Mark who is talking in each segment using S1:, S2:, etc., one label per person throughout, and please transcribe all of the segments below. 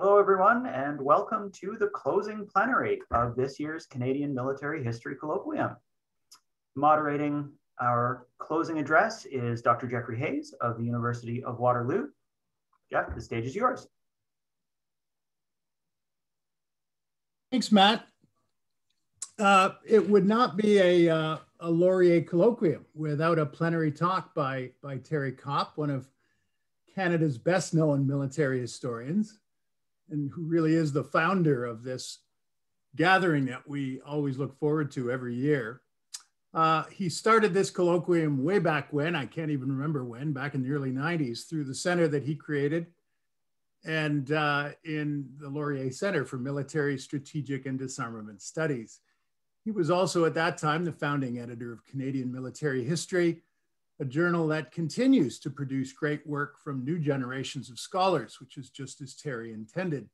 S1: Hello, everyone, and welcome to the closing plenary of this year's Canadian Military History Colloquium. Moderating our closing address is Dr. Geoffrey Hayes of the University of Waterloo. Jeff, the stage is yours.
S2: Thanks, Matt. Uh, it would not be a, uh, a Laurier colloquium without a plenary talk by, by Terry Copp, one of Canada's best known military historians, and who really is the founder of this gathering that we always look forward to every year. Uh, he started this colloquium way back when, I can't even remember when, back in the early 90s, through the center that he created and uh, in the Laurier Center for Military Strategic and Disarmament Studies. He was also at that time the founding editor of Canadian Military History, a journal that continues to produce great work from new generations of scholars, which is just as Terry intended.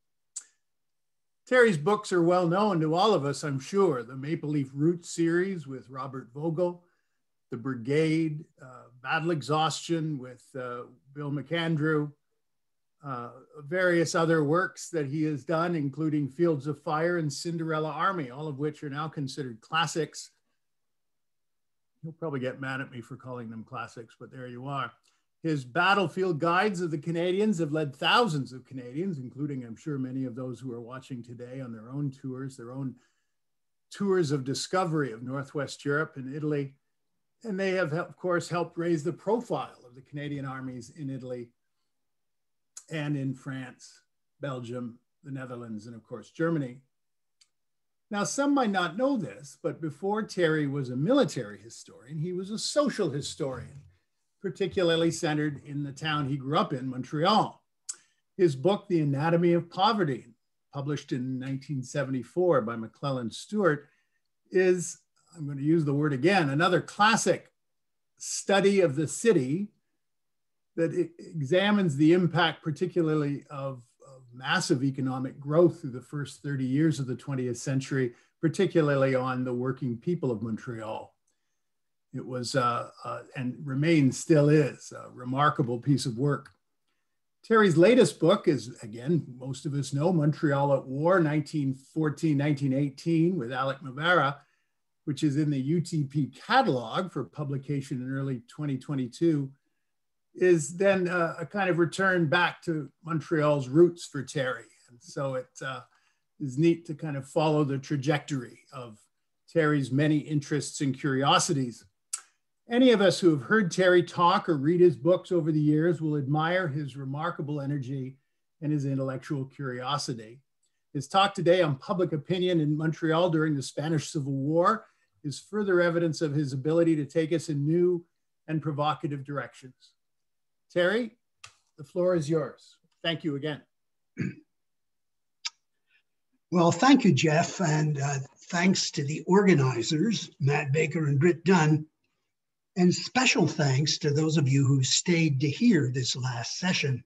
S2: Terry's books are well known to all of us, I'm sure. The Maple Leaf Route series with Robert Vogel, The Brigade, uh, Battle Exhaustion with uh, Bill McAndrew, uh, various other works that he has done, including Fields of Fire and Cinderella Army, all of which are now considered classics. He'll probably get mad at me for calling them classics, but there you are. His battlefield guides of the Canadians have led thousands of Canadians, including, I'm sure, many of those who are watching today on their own tours, their own tours of discovery of Northwest Europe and Italy. And they have, of course, helped raise the profile of the Canadian armies in Italy and in France, Belgium, the Netherlands, and of course, Germany. Now, some might not know this, but before Terry was a military historian, he was a social historian, particularly centered in the town he grew up in, Montreal. His book, The Anatomy of Poverty, published in 1974 by McClelland Stewart, is, I'm going to use the word again, another classic study of the city that examines the impact, particularly of, massive economic growth through the first 30 years of the 20th century, particularly on the working people of Montreal. It was, uh, uh, and remains, still is, a remarkable piece of work. Terry's latest book is, again, most of us know, Montreal at War, 1914-1918, with Alec Maavara, which is in the UTP catalog for publication in early 2022 is then a, a, kind of return back to Montreal's roots for Terry. And so it uh, is neat to kind of follow the trajectory of Terry's many interests and curiosities. Any of us who have heard Terry talk or read his books over the years will admire his remarkable energy and his intellectual curiosity. His talk today on public opinion in Montreal during the Spanish Civil War is further evidence of his ability to take us in new and provocative directions. Terry, the floor is yours. Thank you again.
S3: Well, thank you, Jeff, and uh, thanks to the organizers, Matt Baker and Britt Dunn, and special thanks to those of you who stayed to hear this last session.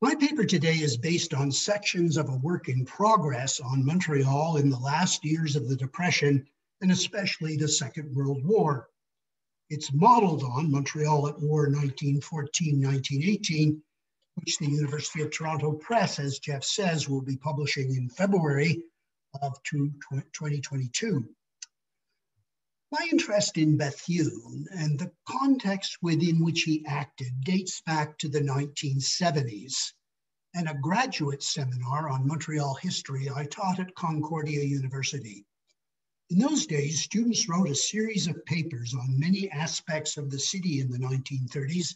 S3: My paper today is based on sections of a work in progress on Montreal in the last years of the Depression, and especially the Second World War. It's modeled on Montreal at War 1914-1918, which the University of Toronto Press, as Jeff says, will be publishing in February of 2022. My interest in Bethune and the context within which he acted dates back to the 1970s and a graduate seminar on Montreal history I taught at Concordia University. In those days, students wrote a series of papers on many aspects of the city in the 1930s,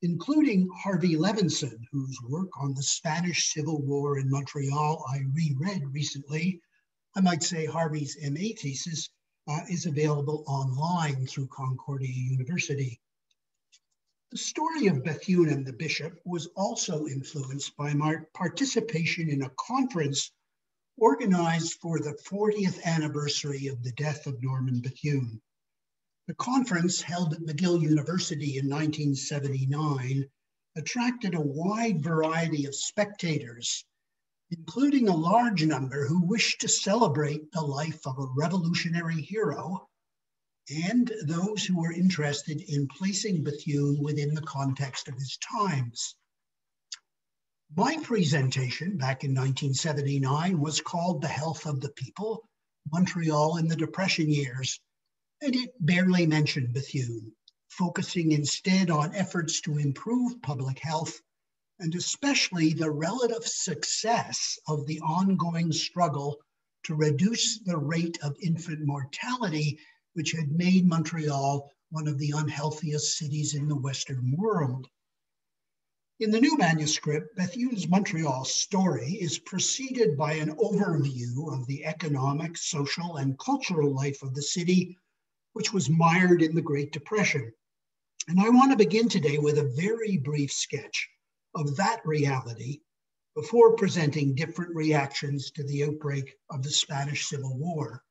S3: including Harvey Levinson, whose work on the Spanish Civil War in Montreal I reread recently. I might say Harvey's MA thesis uh, is available online through Concordia University. The story of Bethune and the bishop was also influenced by my participation in a conference organized for the 40th anniversary of the death of Norman Bethune. The conference held at McGill University in 1979 attracted a wide variety of spectators, including a large number who wished to celebrate the life of a revolutionary hero and those who were interested in placing Bethune within the context of his times. My presentation back in 1979 was called The Health of the People, Montreal in the Depression Years, and it barely mentioned Bethune, focusing instead on efforts to improve public health and especially the relative success of the ongoing struggle to reduce the rate of infant mortality, which had made Montreal one of the unhealthiest cities in the Western world. In the new manuscript, Bethune's Montreal story is preceded by an overview of the economic, social, and cultural life of the city, which was mired in the Great Depression. And I want to begin today with a very brief sketch of that reality before presenting different reactions to the outbreak of the Spanish Civil War.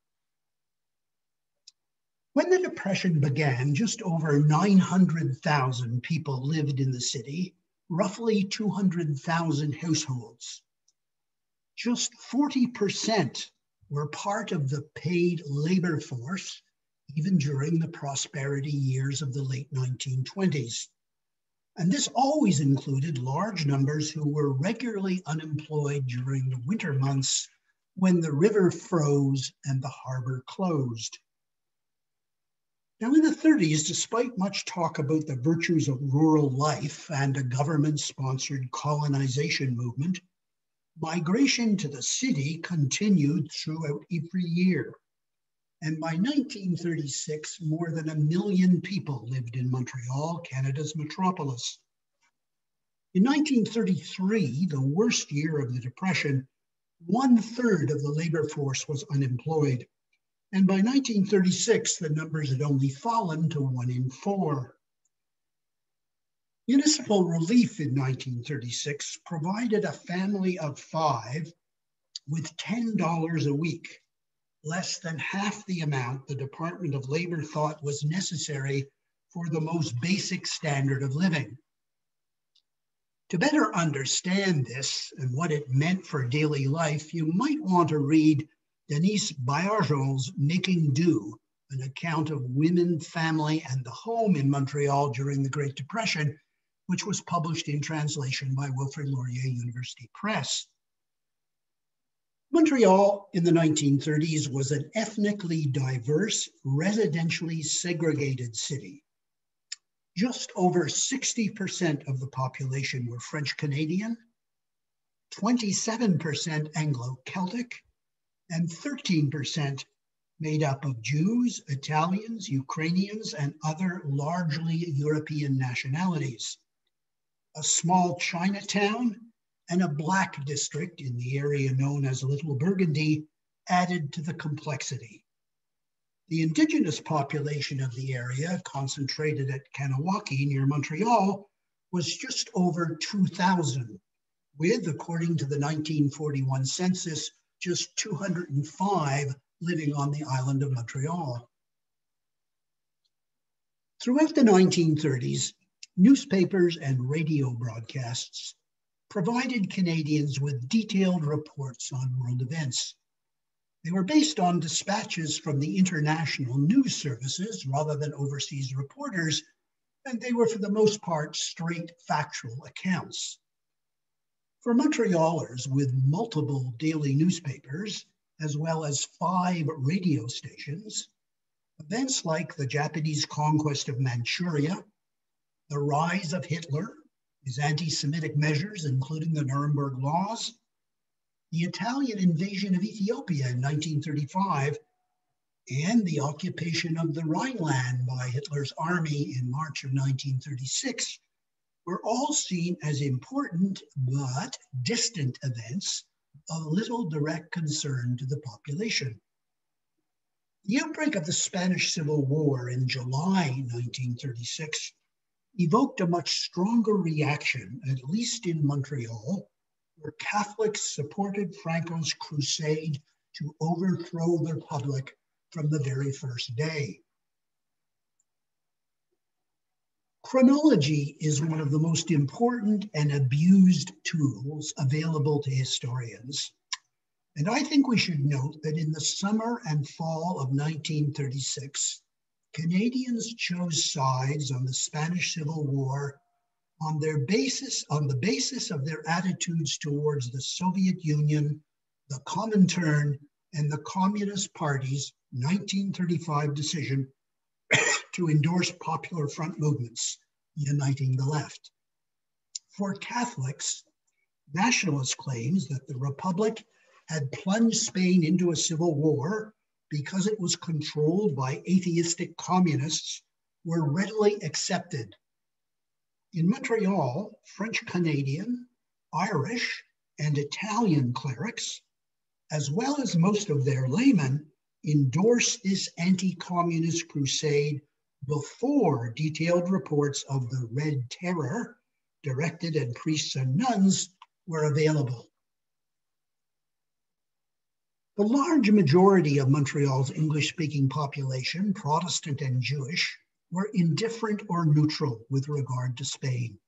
S3: When the Depression began, just over 900,000 people lived in the city, roughly 200,000 households. Just 40% were part of the paid labor force, even during the prosperity years of the late 1920s. And this always included large numbers who were regularly unemployed during the winter months when the river froze and the harbor closed. Now, in the 30s, despite much talk about the virtues of rural life and a government sponsored colonization movement, migration to the city continued throughout every year. And by 1936, more than a million people lived in Montreal, Canada's metropolis. In 1933, the worst year of the Depression, one third of the labor force was unemployed. And by 1936, the numbers had only fallen to one in four. Municipal relief in 1936 provided a family of five with $10 a week less than half the amount the Department of Labor thought was necessary for the most basic standard of living. To better understand this and what it meant for daily life, you might want to read Denise Baillargeon's Making Do, an account of women, family, and the home in Montreal during the Great Depression, which was published in translation by Wilfrid Laurier University Press. Montreal in the 1930s was an ethnically diverse, residentially segregated city. Just over 60% of the population were French Canadian, 27% Anglo Celtic, and 13% made up of Jews, Italians, Ukrainians, and other largely European nationalities. A small Chinatown and a black district in the area known as Little Burgundy added to the complexity. The indigenous population of the area, concentrated at Kahnawake near Montreal, was just over 2,000, with, according to the 1941 census, just 205 living on the island of Montreal. Throughout the 1930s, newspapers and radio broadcasts provided Canadians with detailed reports on world events. They were based on dispatches from the international news services rather than overseas reporters, and they were for the most part straight factual accounts. For Montrealers with multiple daily newspapers, as well as five radio stations, events like the Japanese conquest of Manchuria, the rise of Hitler, his anti Semitic measures, including the Nuremberg Laws, the Italian invasion of Ethiopia in 1935, and the occupation of the Rhineland by Hitler's army in March of 1936 were all seen as important but distant events of little direct concern to the population. The outbreak of the Spanish Civil War in July 1936 evoked a much stronger reaction, at least in Montreal, where Catholics supported Franco's crusade to overthrow the Republic from the very first day. Chronology is one of the most important and abused tools available to historians. And I think we should note that in the summer and fall of 1936, Canadians chose sides on the Spanish Civil War on their basis, on the basis of their attitudes towards the Soviet Union, the Comintern, and the Communist Party's 1935 decision to endorse Popular Front movements, uniting the left. For Catholics, nationalist claims that the Republic had plunged Spain into a civil war because it was controlled by atheistic communists were readily accepted. In Montreal, French Canadian, Irish, and Italian clerics, as well as most of their laymen, endorsed this anti communist crusade before detailed reports of the Red Terror directed at priests and nuns were available. The large majority of Montreal's English speaking population, Protestant and Jewish, were indifferent or neutral with regard to Spain.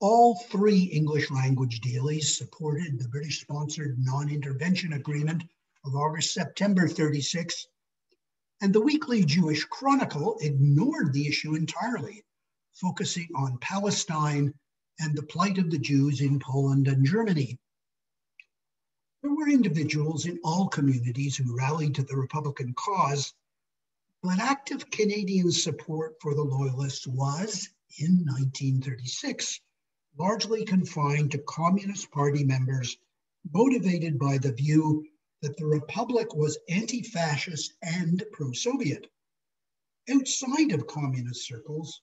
S3: All three English language dailies supported the British sponsored non intervention agreement of August September 36, and the Weekly Jewish Chronicle ignored the issue entirely, focusing on Palestine and the plight of the Jews in Poland and Germany. There were individuals in all communities who rallied to the Republican cause, but active Canadian support for the Loyalists was, in 1936, largely confined to Communist Party members motivated by the view that the Republic was anti fascist and pro Soviet. Outside of communist circles,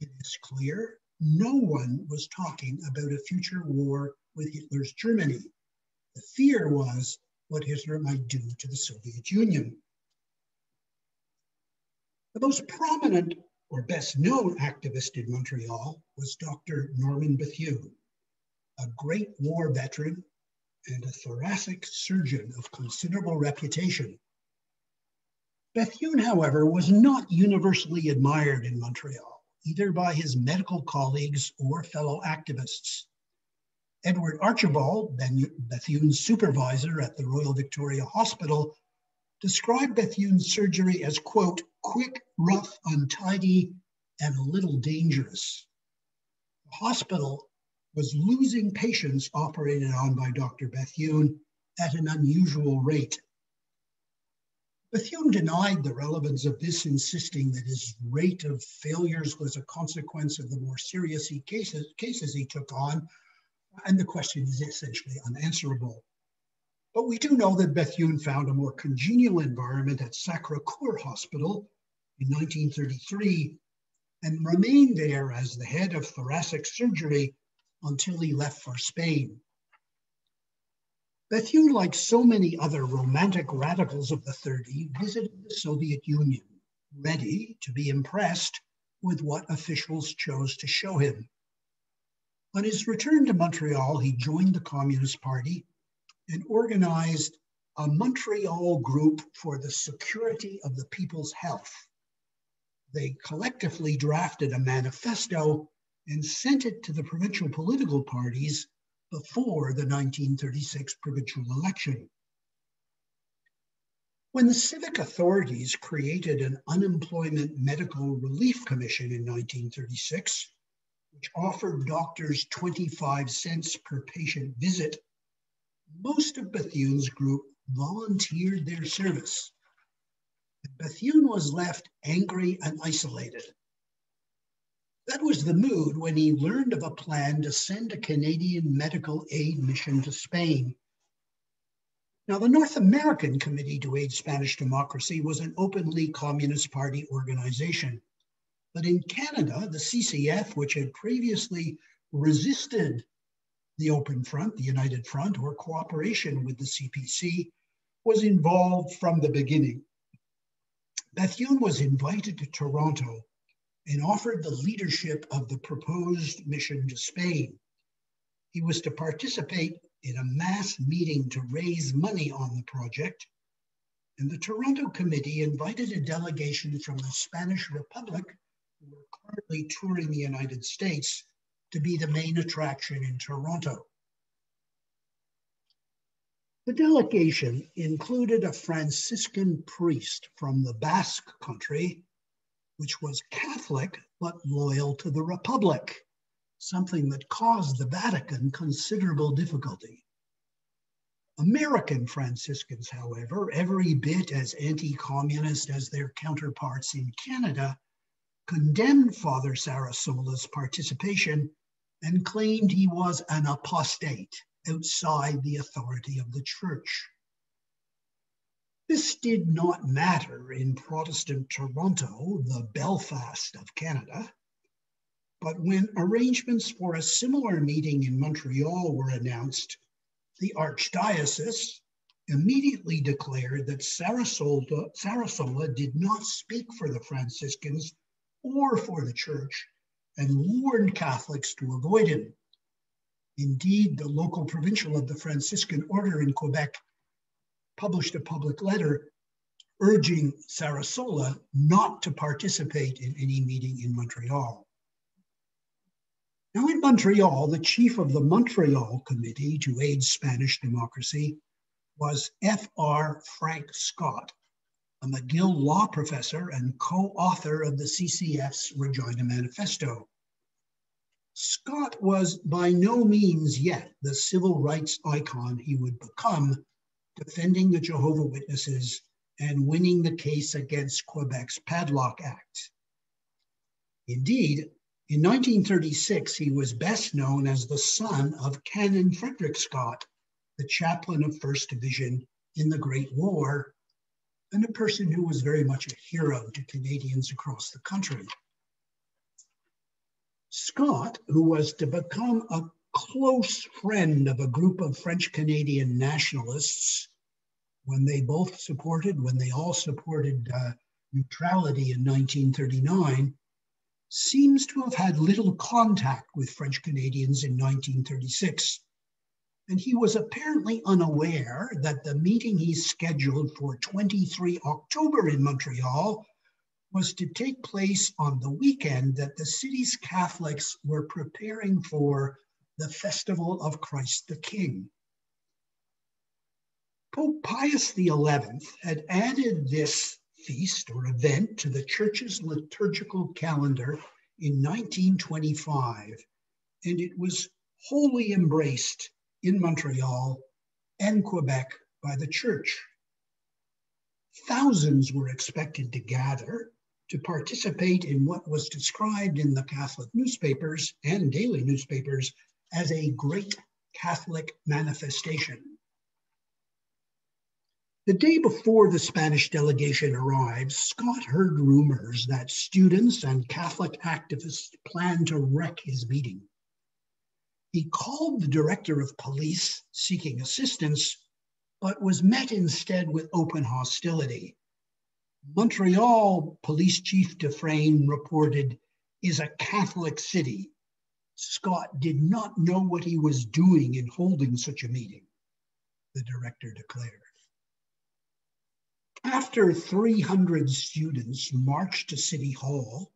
S3: it is clear no one was talking about a future war with Hitler's Germany. The fear was what Hitler might do to the Soviet Union. The most prominent or best known activist in Montreal was Dr. Norman Bethune, a great war veteran and a thoracic surgeon of considerable reputation. Bethune, however, was not universally admired in Montreal, either by his medical colleagues or fellow activists. Edward Archibald, Bethune's supervisor at the Royal Victoria Hospital, described Bethune's surgery as, quote, quick, rough, untidy, and a little dangerous. The hospital was losing patients operated on by Dr. Bethune at an unusual rate. Bethune denied the relevance of this, insisting that his rate of failures was a consequence of the more serious cases, cases he took on, and the question is essentially unanswerable. But we do know that Bethune found a more congenial environment at Sacre Coeur Hospital in 1933 and remained there as the head of thoracic surgery until he left for Spain. Bethune, like so many other romantic radicals of the 30s, visited the Soviet Union, ready to be impressed with what officials chose to show him. On his return to Montreal, he joined the Communist Party and organized a Montreal group for the security of the people's health. They collectively drafted a manifesto and sent it to the provincial political parties before the 1936 provincial election. When the civic authorities created an unemployment medical relief commission in 1936, which offered doctors 25 cents per patient visit, most of Bethune's group volunteered their service. Bethune was left angry and isolated. That was the mood when he learned of a plan to send a Canadian medical aid mission to Spain. Now, the North American Committee to Aid Spanish Democracy was an openly Communist Party organization. But in Canada, the CCF, which had previously resisted the Open Front, the United Front, or cooperation with the CPC, was involved from the beginning. Bethune was invited to Toronto and offered the leadership of the proposed mission to Spain. He was to participate in a mass meeting to raise money on the project, and the Toronto Committee invited a delegation from the Spanish Republic, who were currently touring the United States, to be the main attraction in Toronto. The delegation included a Franciscan priest from the Basque country which was Catholic but loyal to the Republic. something that caused the Vatican considerable difficulty. American Franciscans, however, every bit as anti communist as their counterparts in Canada, condemned Father Sarasola's participation and claimed he was an apostate outside the authority of the church. This did not matter in Protestant Toronto, the Belfast of Canada. But when arrangements for a similar meeting in Montreal were announced, the Archdiocese immediately declared that Sarasola, did not speak for the Franciscans or for the Church and warned Catholics to avoid him. Indeed, the local provincial of the Franciscan order in Quebec published a public letter urging Sarasola not to participate in any meeting in Montreal. Now, in Montreal, the chief of the Montreal Committee to Aid Spanish Democracy was F.R. Frank Scott, a McGill law professor and co author of the CCF's Regina Manifesto. Scott was by no means yet the civil rights icon he would become, defending the Jehovah Witnesses and winning the case against Quebec's Padlock Act. Indeed, in 1936, he was best known as the son of Canon Frederick Scott, the chaplain of 1st Division in the Great War, and a person who was very much a hero to Canadians across the country. Scott, who was to become a close friend of a group of French Canadian nationalists when they both supported, when they all supported uh, neutrality in 1939, seems to have had little contact with French Canadians in 1936. And he was apparently unaware that the meeting he scheduled for 23 October in Montreal was to take place on the weekend that the city's Catholics were preparing for the Festival of Christ the King. Pope Pius XI had added this feast or event to the church's liturgical calendar in 1925, and it was wholly embraced in Montreal and Quebec by the church. Thousands were expected to gather to participate in what was described in the Catholic newspapers and daily newspapers as a great Catholic manifestation. The day before the Spanish delegation arrived, Scott heard rumors that students and Catholic activists planned to wreck his meeting. He called the director of police seeking assistance, but was met instead with open hostility. Montreal Police Chief Dufresne reported, is a Catholic city. Scott did not know what he was doing in holding such a meeting, the director declared. After 300 students marched to City Hall,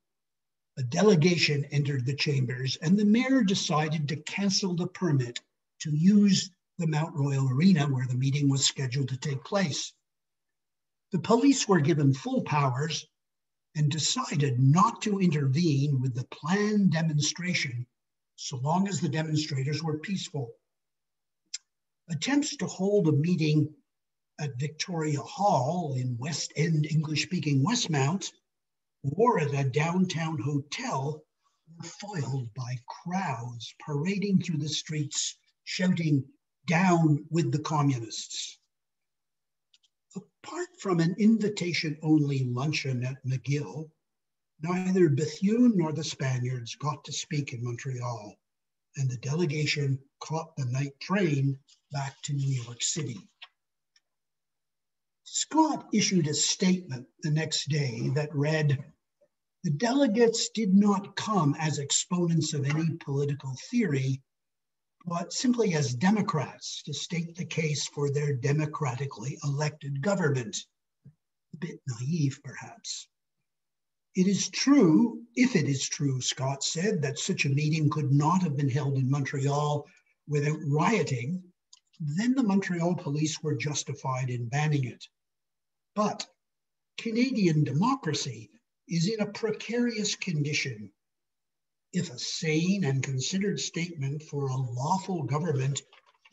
S3: a delegation entered the chambers and the mayor decided to cancel the permit to use the Mount Royal Arena where the meeting was scheduled to take place. The police were given full powers and decided not to intervene with the planned demonstration so long as the demonstrators were peaceful. Attempts to hold a meeting at Victoria Hall in West End English speaking Westmount or at a downtown hotel were foiled by crowds parading through the streets shouting, Down with the communists. Apart from an invitation only luncheon at McGill, neither Bethune nor the Spaniards got to speak in Montreal, and the delegation caught the night train back to New York City. Scott issued a statement the next day that read The delegates did not come as exponents of any political theory, but simply as Democrats to state the case for their democratically elected government. A bit naive, perhaps. It is true, if it is true, Scott said, that such a meeting could not have been held in Montreal without rioting then the Montreal police were justified in banning it. But Canadian democracy is in a precarious condition. if a sane and considered statement for a lawful government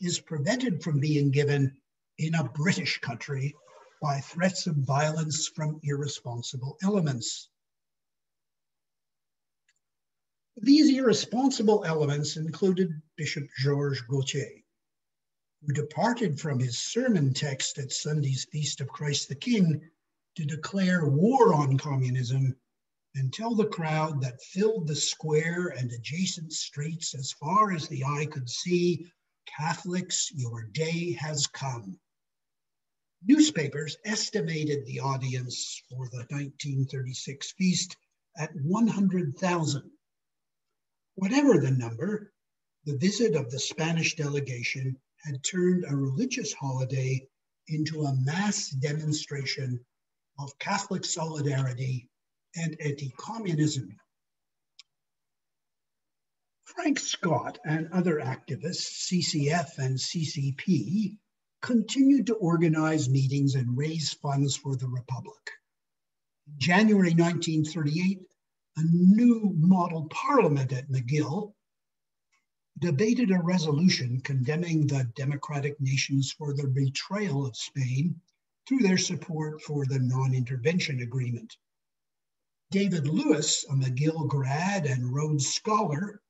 S3: is prevented from being given in a British country by threats of violence from irresponsible elements. These irresponsible elements included Bishop Georges Gauthier, who departed from his sermon text at Sunday's Feast of Christ the King to declare war on communism and tell the crowd that filled the square and adjacent streets as far as the eye could see Catholics, your day has come. Newspapers estimated the audience for the 1936 feast at 100,000. Whatever the number, the visit of the Spanish delegation had turned a religious holiday into a mass demonstration of Catholic solidarity and anti-communism. Frank Scott and other activists, CCF and CCP, continued to organize meetings and raise funds for the Republic. January 1938, a new model parliament at McGill debated a resolution condemning the democratic nations for the betrayal of Spain through their support for the non intervention agreement. David Lewis, a McGill grad and Rhodes Scholar,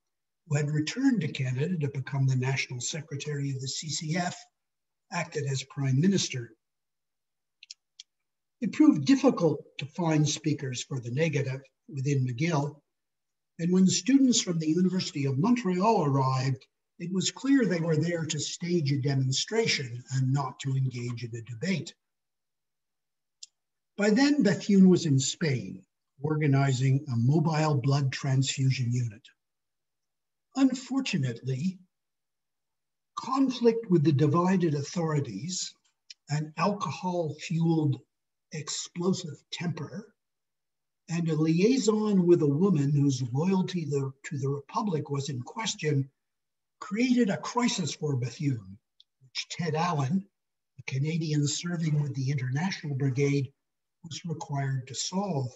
S3: who had returned to Canada to become the National Secretary of the CCF, acted as Prime Minister. It proved difficult to find speakers for the negative within McGill, and when students from the University of Montreal arrived, it was clear they were there to stage a demonstration and not to engage in a debate. By then, Bethune was in Spain, organizing a mobile blood transfusion unit. Unfortunately, conflict with the divided authorities, and alcohol fueled explosive temper, and a liaison with a woman whose loyalty to the Republic was in question created a crisis for Bethune, which Ted Allan, a Canadian serving with the International Brigade, was required to solve.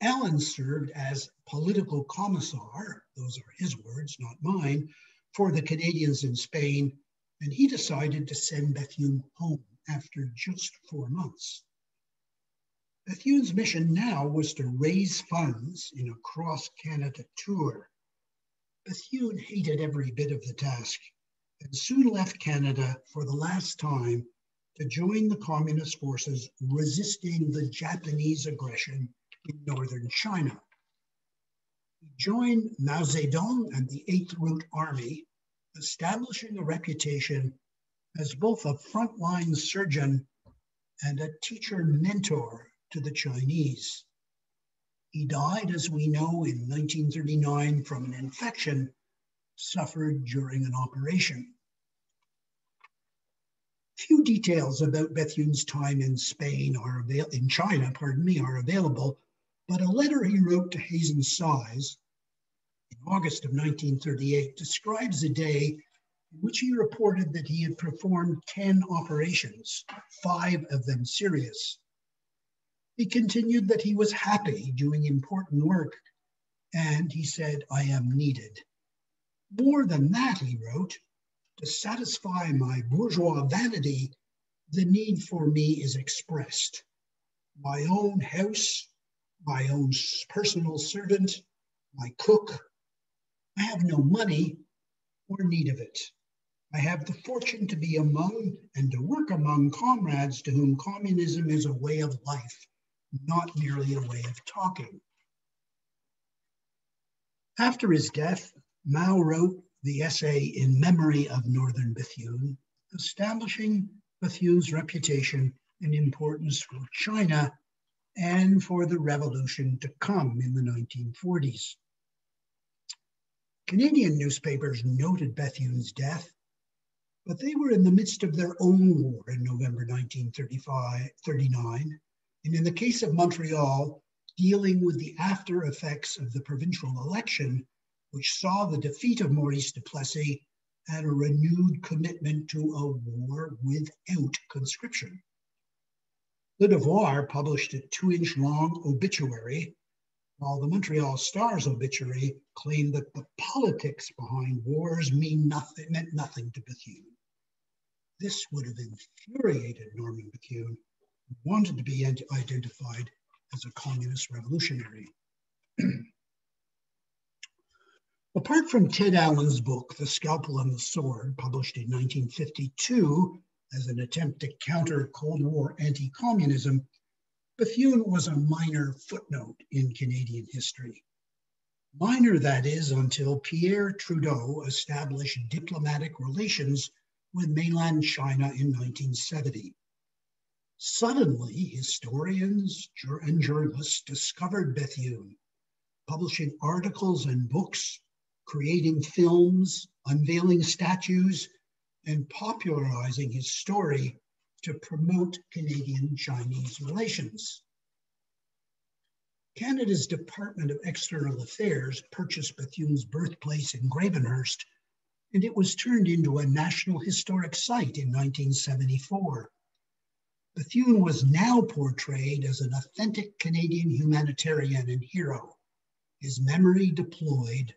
S3: Allan served as political commissar, those are his words, not mine, for the Canadians in Spain, and he decided to send Bethune home after just four months. Bethune's mission now was to raise funds in a cross Canada tour. Bethune hated every bit of the task and soon left Canada for the last time to join the communist forces resisting the Japanese aggression in northern China. He joined Mao Zedong and the Eighth Route Army, establishing a reputation as both a frontline surgeon and a teacher mentor to the Chinese. He died, as we know, in 1939 from an infection suffered during an operation. Few details about Bethune's time in Spain are avail- in China, pardon me, are available, but a letter he wrote to Hazen Sise in August of 1938 describes a day in which he reported that he had performed 10 operations, five of them serious. He continued that he was happy doing important work, and he said, I am needed. More than that, he wrote, to satisfy my bourgeois vanity, the need for me is expressed. My own house, my own personal servant, my cook. I have no money or need of it. I have the fortune to be among and to work among comrades to whom communism is a way of life, not merely a way of talking. After his death, Mao wrote the essay in memory of Norman Bethune, establishing Bethune's reputation and importance for China and for the revolution to come in the 1940s. Canadian newspapers noted Bethune's death, but they were in the midst of their own war in November 1939, and in the case of Montreal, dealing with the after effects of the provincial election which saw the defeat of Maurice Duplessis and a renewed commitment to a war without conscription. Le Devoir published a two inch long obituary while the Montreal Star's obituary claimed that the politics behind wars mean nothing, meant nothing to Bethune. This would have infuriated Norman Bethune, who wanted to be identified as a communist revolutionary. Apart from Ted Allan's book, The Scalpel and the Sword, published in 1952 as an attempt to counter Cold War anti communism, Bethune was a minor footnote in Canadian history. Minor, that is, until Pierre Trudeau established diplomatic relations with mainland China in 1970. Suddenly, historians and journalists discovered Bethune, publishing articles and books creating films, unveiling statues, and popularizing his story to promote Canadian Chinese relations. Canada's Department of External Affairs purchased Bethune's birthplace in Gravenhurst, and it was turned into a National Historic Site in 1974. Bethune was now portrayed as an authentic Canadian humanitarian and hero, his memory deployed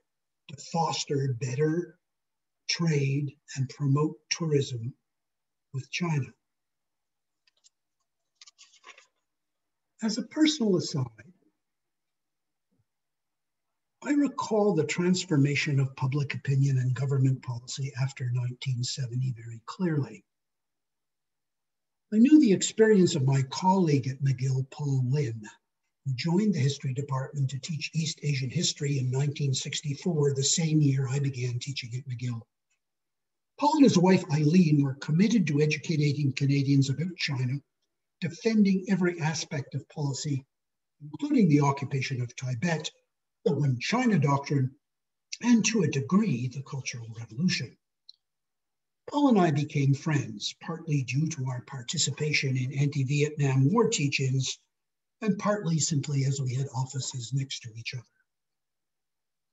S3: to foster better trade and promote tourism with China. As a personal aside, I recall the transformation of public opinion and government policy after 1970 very clearly. I knew the experience of my colleague at McGill, Paul Lin, who joined the history department to teach East Asian history in 1964, the same year I began teaching at McGill. Paul and his wife Eileen were committed to educating Canadians about China, defending every aspect of policy, including the occupation of Tibet, the One China doctrine, and to a degree, the Cultural Revolution. Paul and I became friends, partly due to our participation in anti Vietnam War teach-ins and partly simply as we had offices next to each other.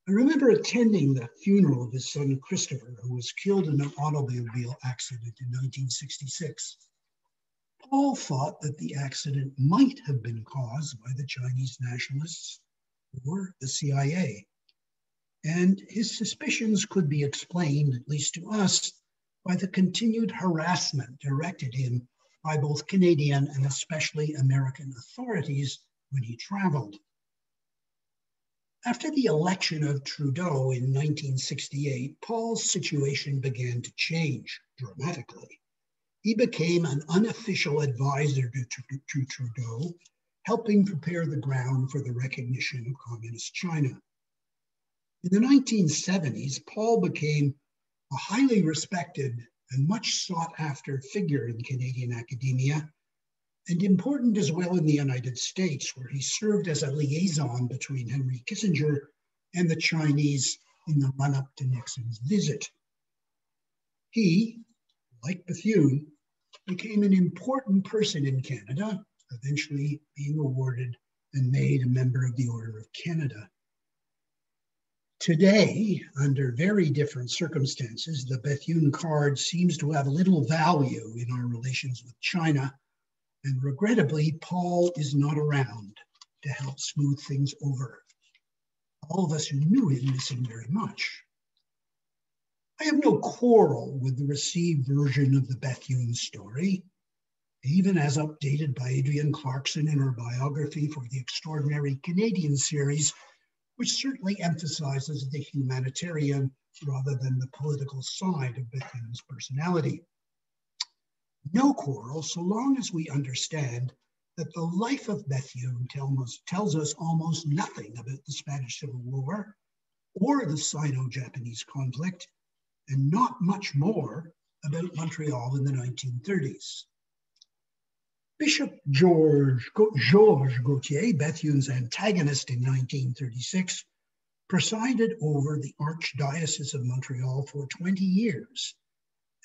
S3: I remember attending the funeral of his son Christopher, who was killed in an automobile accident in 1966. Paul thought that the accident might have been caused by the Chinese nationalists or the CIA. And his suspicions could be explained, at least to us, by the continued harassment directed him by both Canadian and especially American authorities when he traveled. After the election of Trudeau in 1968, Paul's situation began to change dramatically. He became an unofficial advisor to, to, to Trudeau, helping prepare the ground for the recognition of Communist China. In the 1970s, Paul became a highly respected and much sought after figure in Canadian academia, and important as well in the United States, where he served as a liaison between Henry Kissinger and the Chinese in the run up to Nixon's visit. He, like Bethune, became an important person in Canada, eventually being awarded and made a member of the Order of Canada. Today, under very different circumstances, the Bethune card seems to have little value in our relations with China, and regrettably, Paul is not around to help smooth things over. All of us who knew him miss him very much. I have no quarrel with the received version of the Bethune story, even as updated by Adrienne Clarkson in her biography for the Extraordinary Canadian series which certainly emphasizes the humanitarian rather than the political side of Bethune's personality. No quarrel, so long as we understand that the life of Bethune tells us almost nothing about the Spanish Civil War or the Sino Japanese conflict, and not much more about Montreal in the 1930s. Bishop George, Georges Gauthier, Bethune's antagonist in 1936, presided over the Archdiocese of Montreal for 20 years,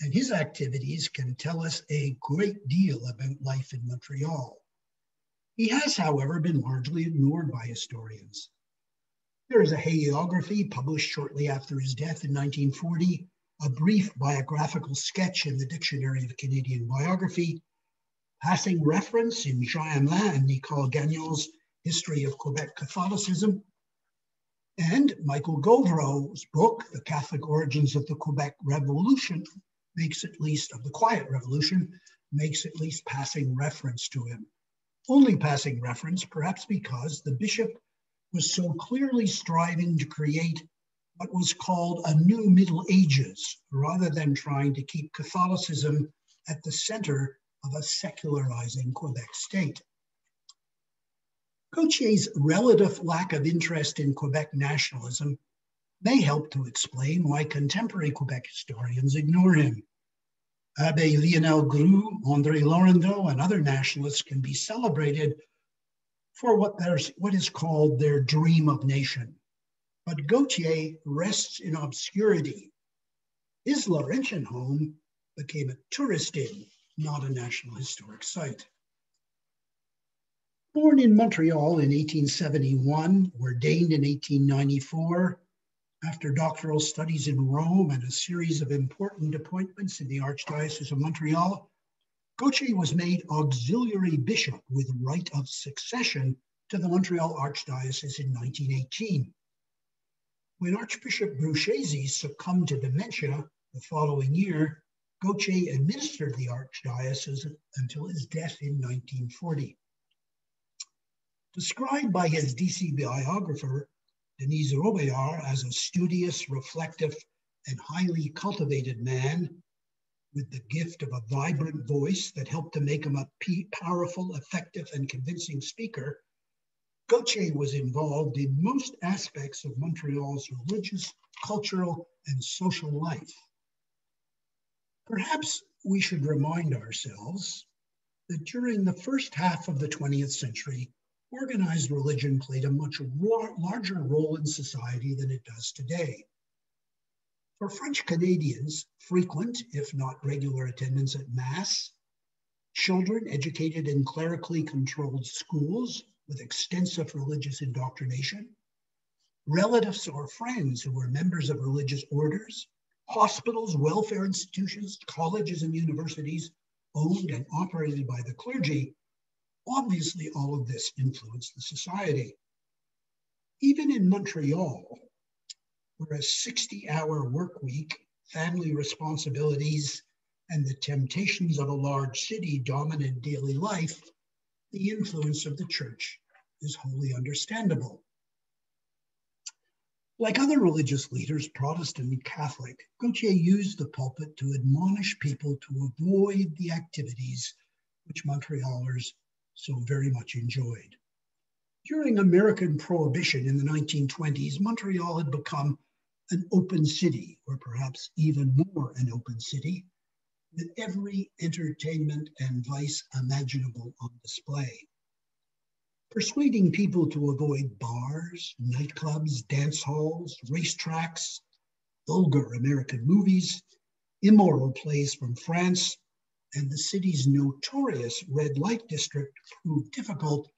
S3: and his activities can tell us a great deal about life in Montreal. He has, however, been largely ignored by historians. There is a hagiography published shortly after his death in 1940, a brief biographical sketch in the Dictionary of Canadian Biography, passing reference in Jean Hamelin and Nicole Gagnon's History of Quebec Catholicism. And Michael Gauvreau's book, The Catholic Origins of the Quebec Revolution, makes at least, of the Quiet Revolution, makes at least passing reference to him. Only passing reference, perhaps because the bishop was so clearly striving to create what was called a new Middle Ages, rather than trying to keep Catholicism at the center of a secularizing Quebec state. Gauthier's relative lack of interest in Quebec nationalism may help to explain why contemporary Quebec historians ignore him. Abbe Lionel Groulx, André Laurendeau, and other nationalists can be celebrated for what, what is called their dream of nation. But Gauthier rests in obscurity. His Laurentian home became a tourist inn, not a national historic site. Born in Montreal in 1871, ordained in 1894, after doctoral studies in Rome and a series of important appointments in the Archdiocese of Montreal, Gauthier was made auxiliary bishop with right of succession to the Montreal Archdiocese in 1918. When Archbishop Bruchesi succumbed to dementia the following year, Gauthier administered the archdiocese until his death in 1940. Described by his DC biographer, Denise Robillard, as a studious, reflective, and highly cultivated man with the gift of a vibrant voice that helped to make him a powerful, effective, and convincing speaker, Gauthier was involved in most aspects of Montreal's religious, cultural, and social life. Perhaps we should remind ourselves that during the first half of the 20th century, organized religion played a much larger role in society than it does today. For French Canadians, frequent, if not regular attendance at Mass, children educated in clerically controlled schools with extensive religious indoctrination, relatives or friends who were members of religious orders, hospitals, welfare institutions, colleges, and universities owned and operated by the clergy, obviously all of this influenced the society. Even in Montreal, where a 60 hour work week, family responsibilities, and the temptations of a large city dominate daily life, the influence of the church is wholly understandable. Like other religious leaders, Protestant and Catholic, Gauthier used the pulpit to admonish people to avoid the activities which Montrealers so very much enjoyed. During American Prohibition in the 1920s, Montreal had become an open city, or perhaps even more an open city, with every entertainment and vice imaginable on display persuading people to avoid bars, nightclubs, dance halls, racetracks, vulgar American movies, immoral plays from France, and the city's notorious red light district proved difficult,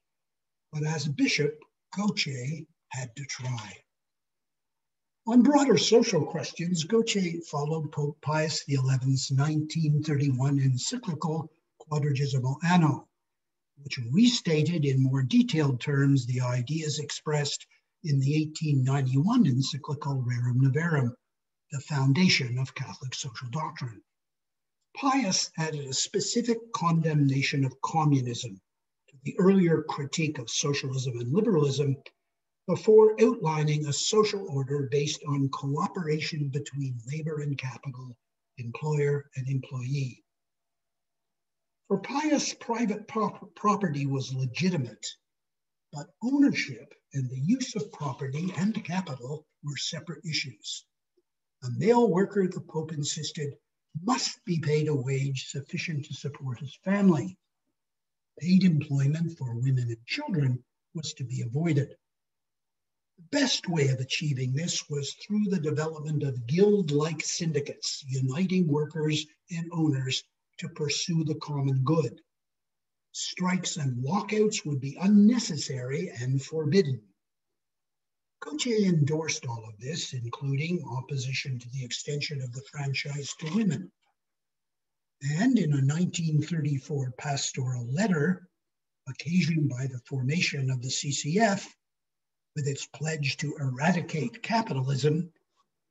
S3: but as a bishop, Gauthier had to try. On broader social questions, Gauthier followed Pope Pius XI's 1931 encyclical Quadragesimo Anno, which restated in more detailed terms the ideas expressed in the 1891 encyclical Rerum Novarum, the foundation of Catholic social doctrine. Pius added a specific condemnation of communism to the earlier critique of socialism and liberalism before outlining a social order based on cooperation between labor and capital, employer and employee. For Pius, private property was legitimate, but ownership and the use of property and capital were separate issues. A male worker, the Pope insisted, must be paid a wage sufficient to support his family. Paid employment for women and children was to be avoided. The best way of achieving this was through the development of guild like syndicates, uniting workers and owners to pursue the common good. Strikes and lockouts would be unnecessary and forbidden. Gauthier endorsed all of this, including opposition to the extension of the franchise to women. And in a 1934 pastoral letter, occasioned by the formation of the CCF, with its pledge to eradicate capitalism,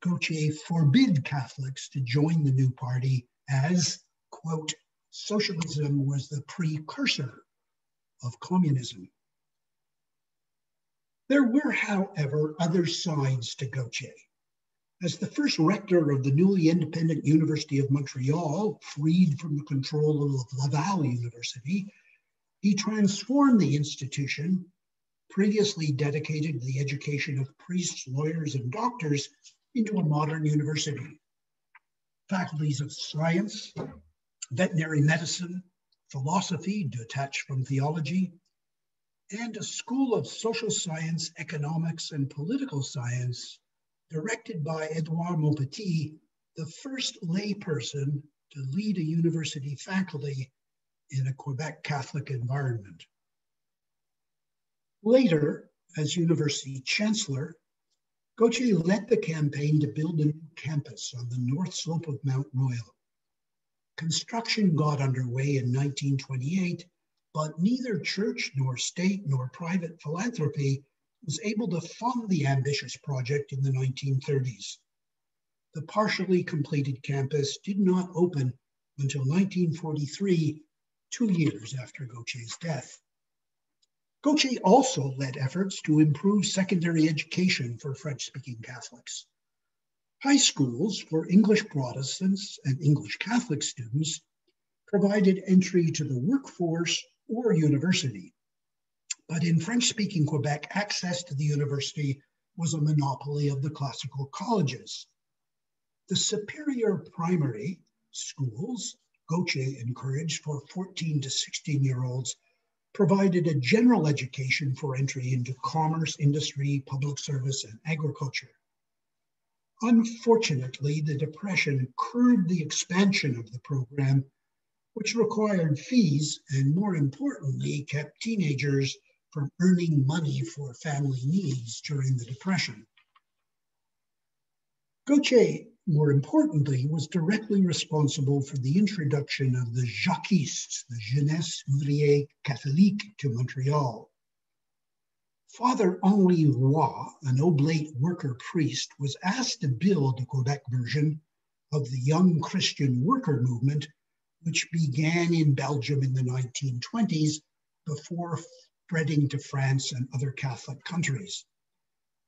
S3: Gauthier forbid Catholics to join the new party as, quote, socialism was the precursor of communism. There were, however, other sides to Gauthier. As the first rector of the newly independent University of Montreal, freed from the control of Laval University, he transformed the institution, previously dedicated to the education of priests, lawyers, and doctors, into a modern university. Faculties of science, veterinary medicine, philosophy detached from theology, and a school of social science, economics, and political science directed by Edouard Montpetit, the first layperson to lead a university faculty in a Quebec Catholic environment. Later, as university chancellor, Gauthier led the campaign to build a new campus on the north slope of Mount Royal. Construction got underway in 1928, but neither church nor state nor private philanthropy was able to fund the ambitious project in the 1930s. The partially completed campus did not open until 1943, two years after Gauthier's death. Gauthier also led efforts to improve secondary education for French speaking Catholics. High schools for English Protestants and English Catholic students provided entry to the workforce or university. But in French speaking Quebec, access to the university was a monopoly of the classical colleges. The superior primary schools Gauthier encouraged for 14 to 16 year olds provided a general education for entry into commerce, industry, public service, and agriculture. Unfortunately, the Depression curbed the expansion of the program, which required fees and, more importantly, kept teenagers from earning money for family needs during the Depression. Gauthier more importantly, he was directly responsible for the introduction of the Jocistes, the Jeunesse Ouvrière Catholique, to Montreal. Father Henri Roy, an oblate worker priest, was asked to build a Quebec version of the Young Christian Worker Movement, which began in Belgium in the 1920s before spreading to France and other Catholic countries.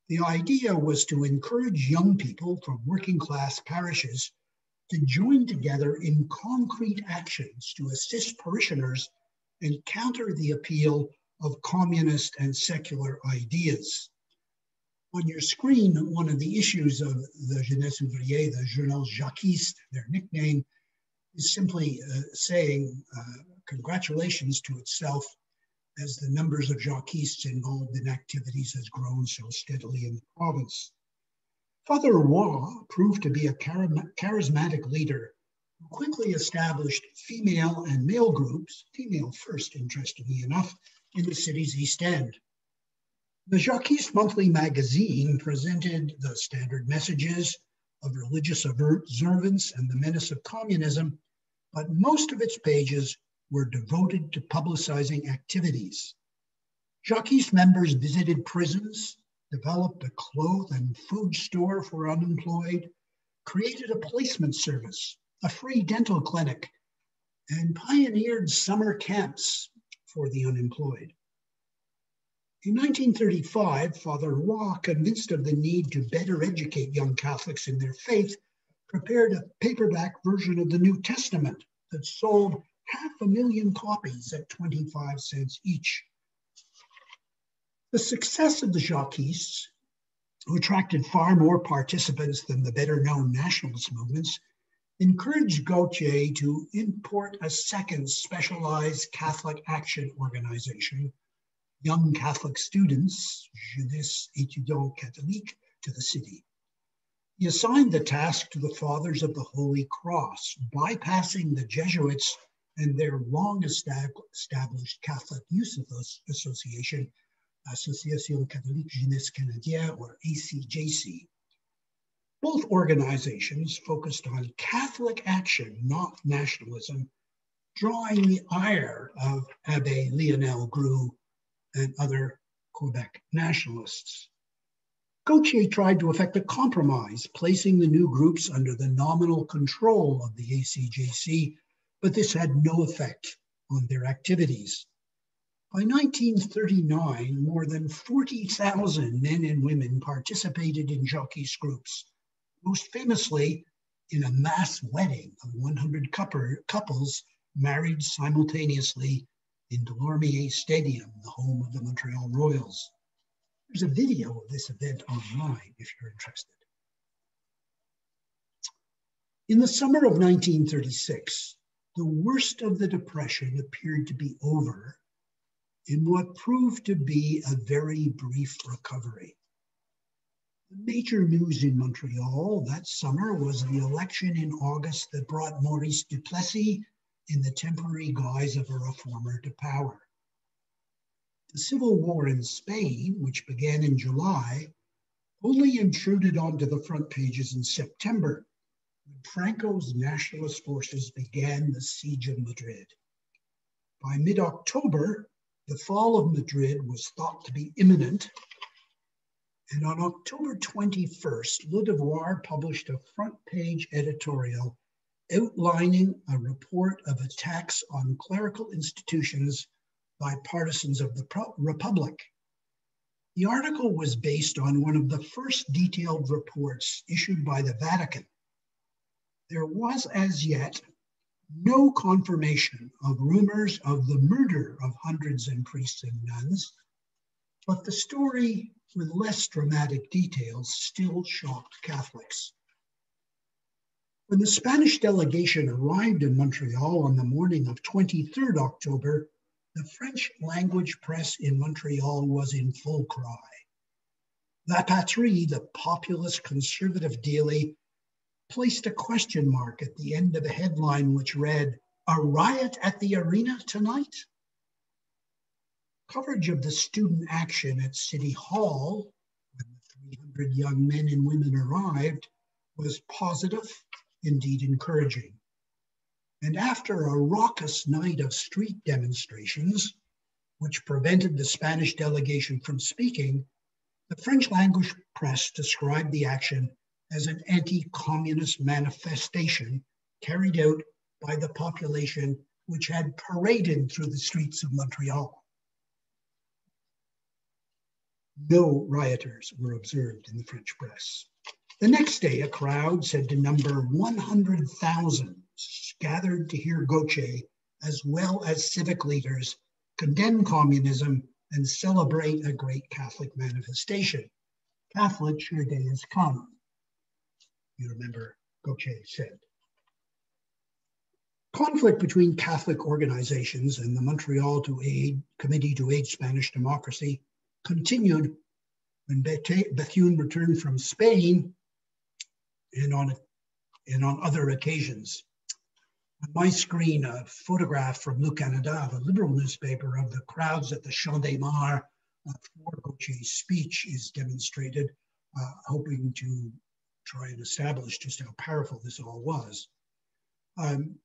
S3: The idea was to encourage young people from working class parishes to join together in concrete actions to assist parishioners and counter the appeal of communist and secular ideas. On your screen, one of the issues of the Jeunesse Ouvrière, the Journal Jociste, their nickname, is simply uh, saying uh, congratulations to itself as the numbers of Jocistes involved in activities has grown so steadily in the province. Father Roy proved to be a charismatic leader who quickly established female and male groups, female first, interestingly enough, in the city's East End. The Jociste Monthly magazine presented the standard messages of religious observance and the menace of communism, but most of its pages were devoted to publicizing activities. Jockey's members visited prisons, developed a cloth and food store for unemployed, created a placement service, a free dental clinic, and pioneered summer camps for the unemployed. In 1935, Father Roy, convinced of the need to better educate young Catholics in their faith, prepared a paperback version of the New Testament that sold half a million copies at 25 cents each. The success of the Jocistes, who attracted far more participants than the better known nationalist movements, encouraged Gauthier to import a second specialized Catholic action organization, Young Catholic Students, Jeunesse Étudiante Catholique, to the city. He assigned the task to the Fathers of the Holy Cross, bypassing the Jesuits and their long established Catholic Youth Association, Association Catholique Jeunesse Canadienne, or ACJC. Both organizations focused on Catholic action, not nationalism, drawing the ire of Abbe Lionel Groulx and other Quebec nationalists. Gauthier tried to effect a compromise, placing the new groups under the nominal control of the ACJC, but this had no effect on their activities. By 1939, more than 40,000 men and women participated in jockeys groups, most famously in a mass wedding of 100 couples married simultaneously in Delorimier Stadium, the home of the Montreal Royals. There's a video of this event online if you're interested. In the summer of 1936, the worst of the Depression appeared to be over in what proved to be a very brief recovery. The major news in Montreal that summer was the election in August that brought Maurice Duplessis in the temporary guise of a reformer to power. The civil war in Spain, which began in July, only intruded onto the front pages in September when Franco's nationalist forces began the siege of Madrid. By mid October, the fall of Madrid was thought to be imminent. And on October 21st, Le Devoir published a front page editorial outlining a report of attacks on clerical institutions by partisans of the Republic. The article was based on one of the first detailed reports issued by the Vatican. There was as yet no confirmation of rumors of the murder of hundreds of priests and nuns, but the story with less dramatic details still shocked Catholics. When the Spanish delegation arrived in Montreal on the morning of 23rd October, the French language press in Montreal was in full cry. La Patrie, the populist conservative daily, placed a question mark at the end of a headline which read, A riot at the arena tonight? Coverage of the student action at City Hall, when the 300 young men and women arrived, was positive indeed encouraging. And after a raucous night of street demonstrations, which prevented the Spanish delegation from speaking, the French language press described the action as an anti communist manifestation carried out by the population which had paraded through the streets of Montreal. No rioters were observed in the French press. The next day, a crowd said to number 100,000 gathered to hear Gauthier, as well as civic leaders, condemn communism and celebrate a great Catholic manifestation. Catholics, your day has come. You remember Gauthier said. Conflict between Catholic organizations and the Montreal to Aid Committee to Aid Spanish Democracy continued when Bethune returned from Spain and on, and on other occasions. On my screen, a photograph from Le Canada, the liberal newspaper, of the crowds at the Champ des Mars for Gauthier's speech is demonstrated, uh, hoping to try and establish just how powerful this all was. Um,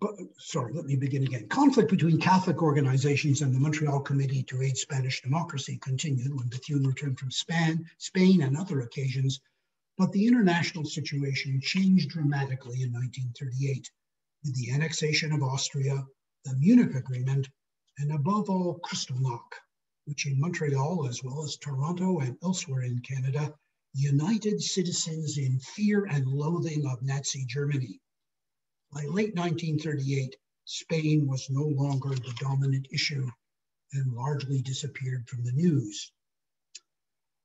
S3: but, sorry, let me begin again. Conflict between Catholic organizations and the Montreal Committee to Aid Spanish Democracy continued when Bethune returned from Spain, Spain and other occasions, but the international situation changed dramatically in 1938 with the annexation of Austria, the Munich Agreement, and above all, Kristallnacht, which in Montreal, as well as Toronto and elsewhere in Canada, united citizens in fear and loathing of Nazi Germany. By late 1938, Spain was no longer the dominant issue and largely disappeared from the news.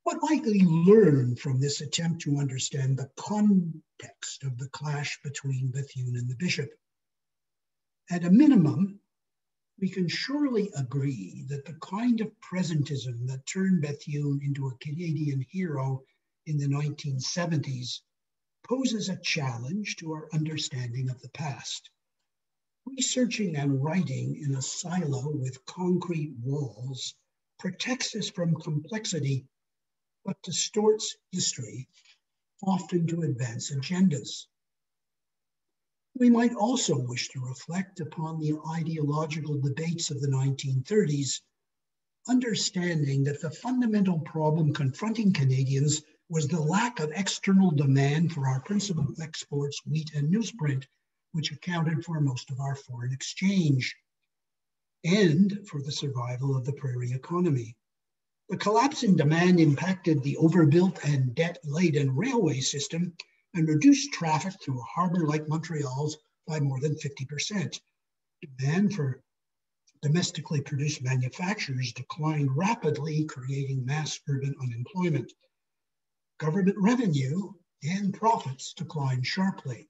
S3: What might we learn from this attempt to understand the context of the clash between Bethune and the bishop? At a minimum, we can surely agree that the kind of presentism that turned Bethune into a Canadian hero in the 1970s poses a challenge to our understanding of the past. Researching and writing in a silo with concrete walls protects us from complexity, but distorts history, often to advance agendas. We might also wish to reflect upon the ideological debates of the 1930s, understanding that the fundamental problem confronting Canadians was the lack of external demand for our principal exports, wheat and newsprint, which accounted for most of our foreign exchange, and for the survival of the prairie economy. The collapse in demand impacted the overbuilt and debt laden railway system and reduced traffic through a harbor like Montreal's by more than 50%. Demand for domestically produced manufacturers declined rapidly, creating mass urban unemployment. Government revenue and profits declined sharply.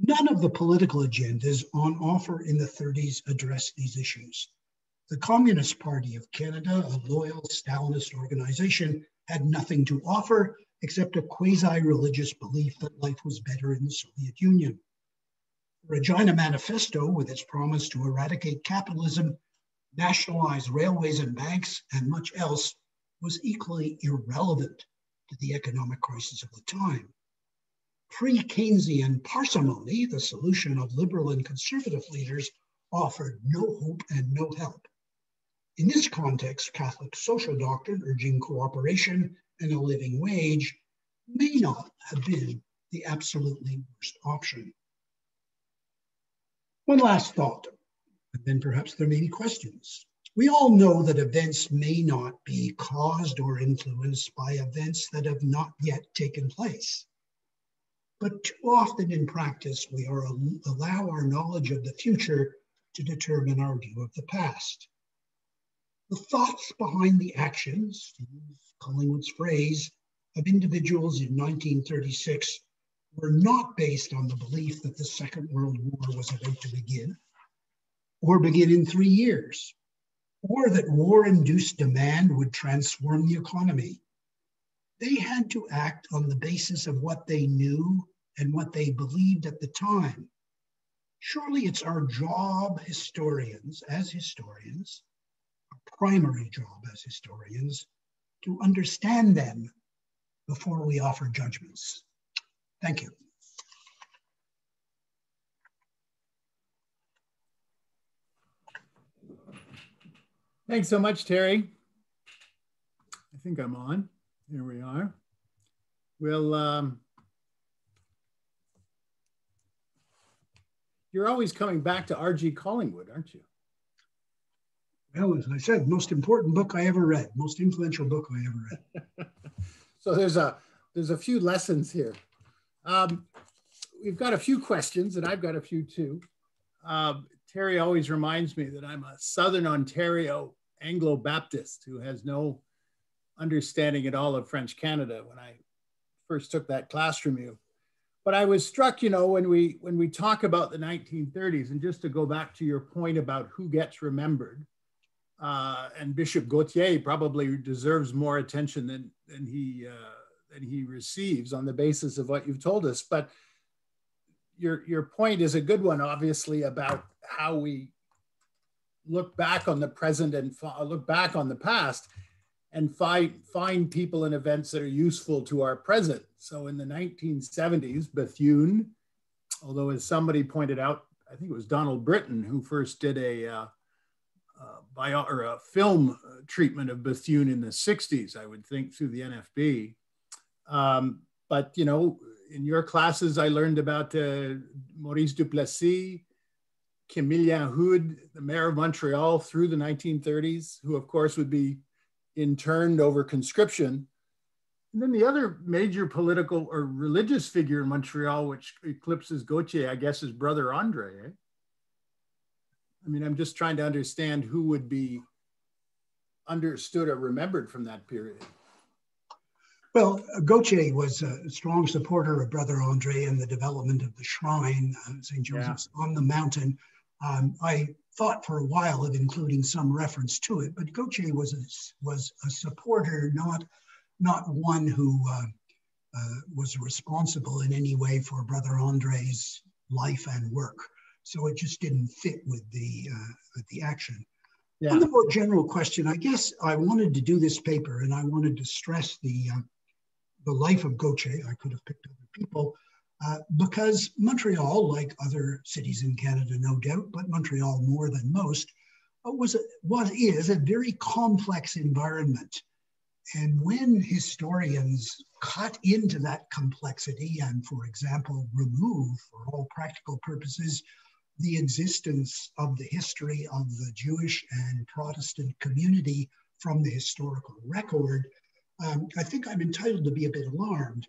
S3: None of the political agendas on offer in the 30s addressed these issues. The Communist Party of Canada, a loyal Stalinist organization, had nothing to offer except a quasi-religious belief that life was better in the Soviet Union. The Regina Manifesto, with its promise to eradicate capitalism, nationalize railways and banks, and much else, was equally irrelevant to the economic crisis of the time. Pre-Keynesian parsimony, the solution of liberal and conservative leaders, offered no hope and no help. In this context, Catholic social doctrine urging cooperation and a living wage may not have been the absolutely worst option. One last thought, and then perhaps there may be questions. We all know that events may not be caused or influenced by events that have not yet taken place. But too often in practice, we are allow our knowledge of the future to determine our view of the past. The thoughts behind the actions, Collingwood's phrase, of individuals in 1936 were not based on the belief that the Second World War was about to begin, or begin in three years, or that war induced demand would transform the economy. They had to act on the basis of what they knew and what they believed at the time. Surely it's our job, historians, as historians, primary job as historians to understand them before we offer judgments. Thank you.
S2: Thanks so much, Terry. I think I'm on. Here we are. We'll, um, you're always coming back to R.G. Collingwood, aren't you?
S3: Well, as I said, most important book I ever read, most influential book I ever read.
S2: so there's a there's a few lessons here. Um, we've got a few questions, and I've got a few too. Um, Terry always reminds me that I'm a Southern Ontario Anglo Baptist who has no understanding at all of French Canada when I first took that class from you. But I was struck, you know, when we when we talk about the 1930s, and just to go back to your point about who gets remembered, uh, and Bishop Gauthier probably deserves more attention than than he uh, than he receives on the basis of what you've told us. But your your point is a good one, obviously, about how we look back on the present and look back on the past and find find people and events that are useful to our present. So in the 1970s, Bethune, although as somebody pointed out, I think it was Donald Brittain who first did a uh, bio, or a film uh, treatment of Bethune in the 60s, I would think, through the NFB. Um, but, you know, in your classes, I learned about uh, Maurice Duplessis, Camillien Houde, the mayor of Montreal through the 1930s, who, of course, would be interned over conscription. And then the other major political or religious figure in Montreal, which eclipses Gauthier, I guess, is Brother Andre. Eh? I mean, I'm just trying to understand who would be understood or remembered from that period.
S3: Well, Goche was a strong supporter of Brother Andre and the development of the shrine, uh, St. Joseph's yeah. on the mountain. Um, I thought for a while of including some reference to it, but Goche was a, was a supporter, not, not one who uh, uh, was responsible in any way for Brother Andre's life and work. So it just didn't fit with the uh, with the action. Yeah. On the more general question, I guess I wanted to do this paper and I wanted to stress the uh, the life of Gauthier. I could have picked other people uh, because Montreal, like other cities in Canada, no doubt, but Montreal more than most, uh, was a, what is a very complex environment. And when historians cut into that complexity and, for example, remove, for all practical purposes, the existence of the history of the Jewish and Protestant community from the historical record, um, I think I'm entitled to be a bit alarmed.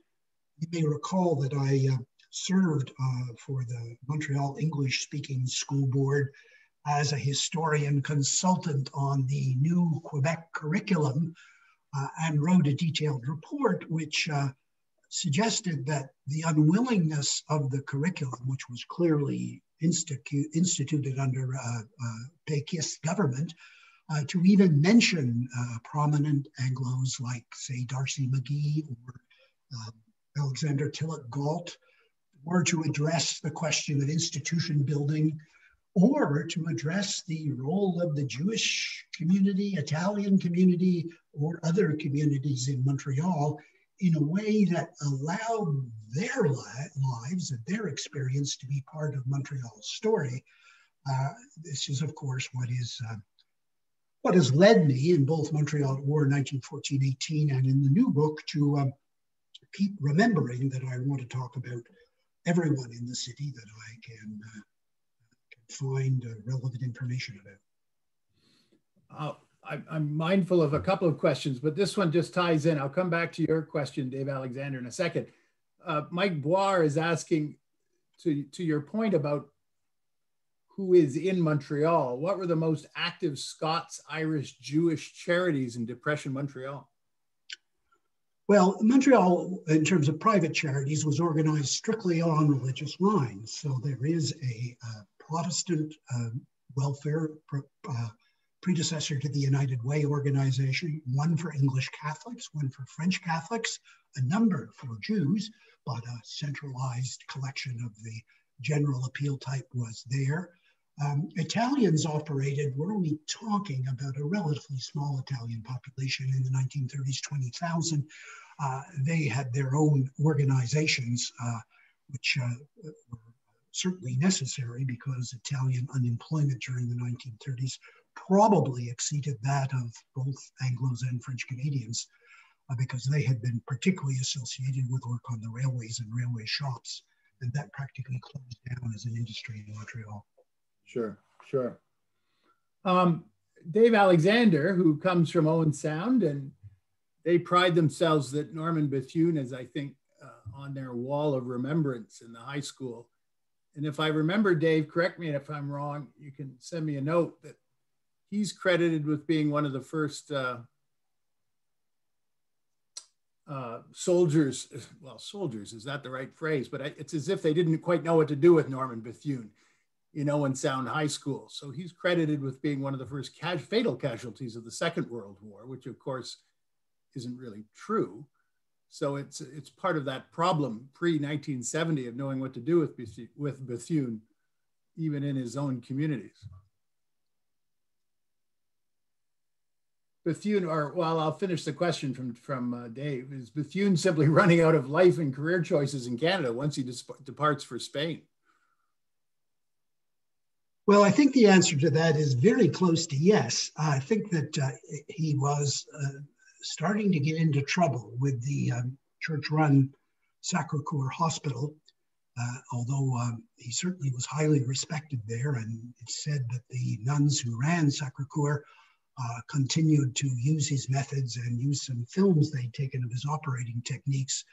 S3: You may recall that I uh, served uh, for the Montreal English speaking school board as a historian consultant on the new Quebec curriculum uh, and wrote a detailed report which uh, suggested that the unwillingness of the curriculum, which was clearly institu instituted under uh, uh government, uh, to even mention uh, prominent Anglos like, say, D'Arcy McGee or um, Alexander Tilloch Galt, or to address the question of institution building, or to address the role of the Jewish community, Italian community, or other communities in Montreal in a way that allowed their li lives and their experience to be part of Montreal's story. Uh, this is, of course, what is uh, what has led me in both Montreal War 1914-18 and in the new book to um, keep remembering that I want to talk about everyone in the city that I can, uh, can find uh, relevant information
S2: about. Uh, I, am mindful of a couple of questions, but this one just ties in. I'll come back to your question, Dave Alexander, in a second. Uh, Mike Boire is asking to, to your point about who is in Montreal, what were the most active Scots, Irish, Jewish charities in Depression Montreal?
S3: Well, Montreal, in terms of private charities, was organized strictly on religious lines. So there is a uh, Protestant uh, welfare predecessor to the United Way organization, one for English Catholics, one for French Catholics, a number for Jews, but a centralized collection of the general appeal type was there. Um, Italians operated, we're only talking about a relatively small Italian population in the 1930s, 20,000. Uh, they had their own organizations, uh, which uh, were certainly necessary because Italian unemployment during the 1930s probably exceeded that of both Anglos and French Canadians uh, because they had been particularly associated with work on the railways and railway shops. And that practically closed down as an industry in Montreal.
S2: Sure, sure. Um, Dave Alexander, who comes from Owen Sound, and they pride themselves that Norman Bethune is, I think, uh, on their wall of remembrance in the high school. And if I remember, Dave, correct me if I'm wrong, you can send me a note that he's credited with being one of the first uh, uh, soldiers. Well, soldiers, is that the right phrase? But I, it's as if they didn't quite know what to do with Norman Bethune you know, Owen Sound High School. So he's credited with being one of the first ca fatal casualties of the Second World War, which of course isn't really true. So it's, it's part of that problem pre-1970 of knowing what to do with, with Bethune, even in his own communities. Bethune, or well, I'll finish the question from, from uh, Dave. Is Bethune simply running out of life and career choices in Canada once he departs for Spain?
S3: Well, I think the answer to that is very close to yes. I think that uh, he was uh, starting to get into trouble with the um, church run Sacre Coeur Hospital, uh, although um, he certainly was highly respected there. And it's said that the nuns who ran Sacre Coeur uh, continued to use his methods and use some films they'd taken of his operating techniques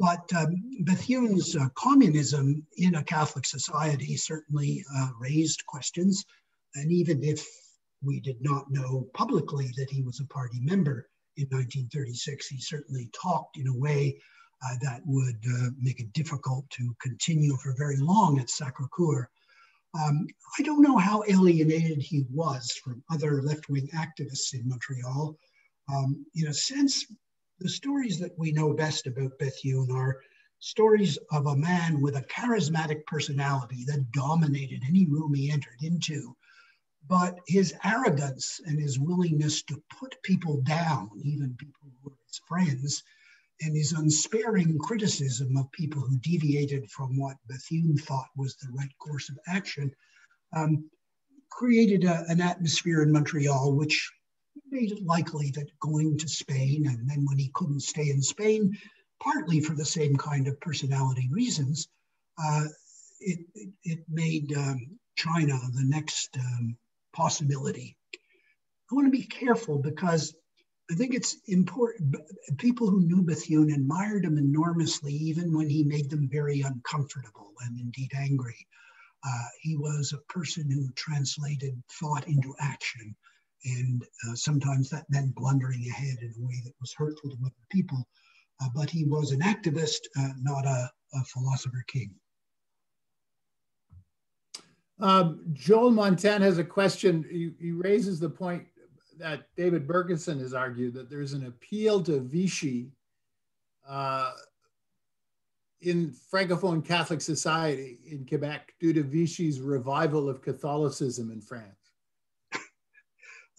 S3: but um, Bethune's uh, communism in a Catholic society certainly uh, raised questions. And even if we did not know publicly that he was a party member in 1936, he certainly talked in a way uh, that would uh, make it difficult to continue for very long at Sacre Coeur. Um, I don't know how alienated he was from other left wing activists in Montreal. Um, in a sense, the stories that we know best about Bethune are stories of a man with a charismatic personality that dominated any room he entered into. But his arrogance and his willingness to put people down, even people who were his friends, and his unsparing criticism of people who deviated from what Bethune thought was the right course of action um, created a, an atmosphere in Montreal which made it likely that going to Spain, and then when he couldn't stay in Spain, partly for the same kind of personality reasons, uh, it, it, it, made um, China the next um, possibility. I want to be careful because I think it's important. People who knew Bethune admired him enormously, even when he made them very uncomfortable and indeed angry. Uh, he was a person who translated thought into action. And uh, sometimes that meant blundering ahead in a way that was hurtful to other people. Uh, but he was an activist, uh, not a, a, philosopher king.
S2: Um, Joel Montan has a question. He, he raises the point that David Bergeson has argued that there's an appeal to Vichy uh, in Francophone Catholic society in Quebec due to Vichy's revival of Catholicism in France.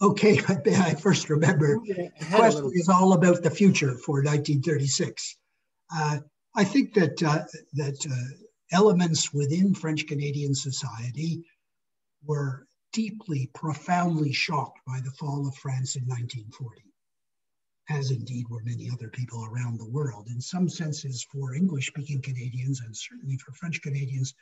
S3: Okay, I first remember the question is all about the future for 1936. Uh, I think that uh, that uh, elements within French Canadian society were deeply, profoundly shocked by the fall of France in 1940, as indeed were many other people around the world. In some senses, for English speaking Canadians, and certainly for French Canadians,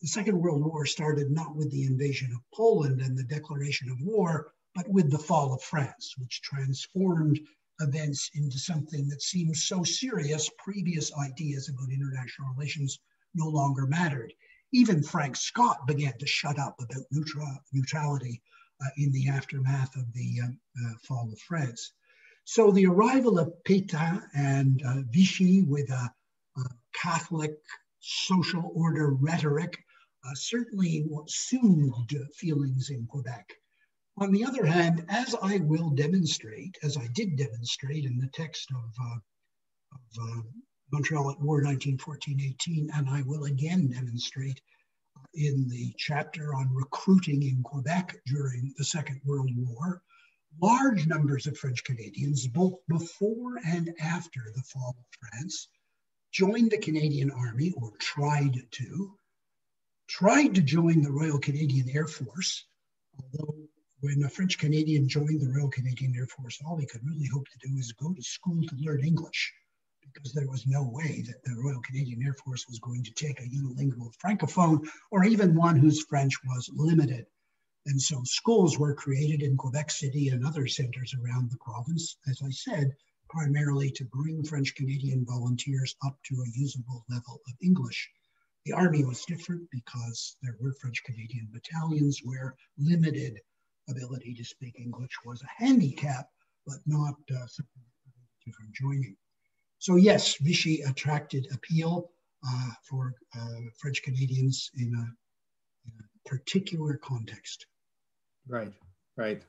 S3: the Second World War started not with the invasion of Poland and the declaration of war, but with the fall of France, which transformed events into something that seemed so serious, previous ideas about international relations no longer mattered even Frank Scott began to shut up about neutral, neutrality uh, in the aftermath of the um, uh, fall of France. So the arrival of Pétain and uh, Vichy with a, a, Catholic social order rhetoric uh, certainly soothed feelings in Quebec. On the other hand, as I will demonstrate, as I did demonstrate in the text of, uh, of uh, Montreal at War 1914-18, and I will again demonstrate uh, in the chapter on recruiting in Quebec during the Second World War, large numbers of French Canadians, both before and after the fall of France, joined the Canadian Army or tried to, tried to join the Royal Canadian Air Force, although when a French Canadian joined the Royal Canadian Air Force, all he could really hope to do is go to school to learn English because there was no way that the Royal Canadian Air Force was going to take a unilingual francophone or even one whose French was limited. And so schools were created in Quebec City and other centers around the province, as I said, primarily to bring French Canadian volunteers up to a usable level of English. The Army was different because there were French Canadian battalions where limited ability to speak English was a handicap, but not uh, something from joining. So yes, Vichy attracted appeal uh, for uh, French Canadians in a, in a, particular context.
S2: Right, right.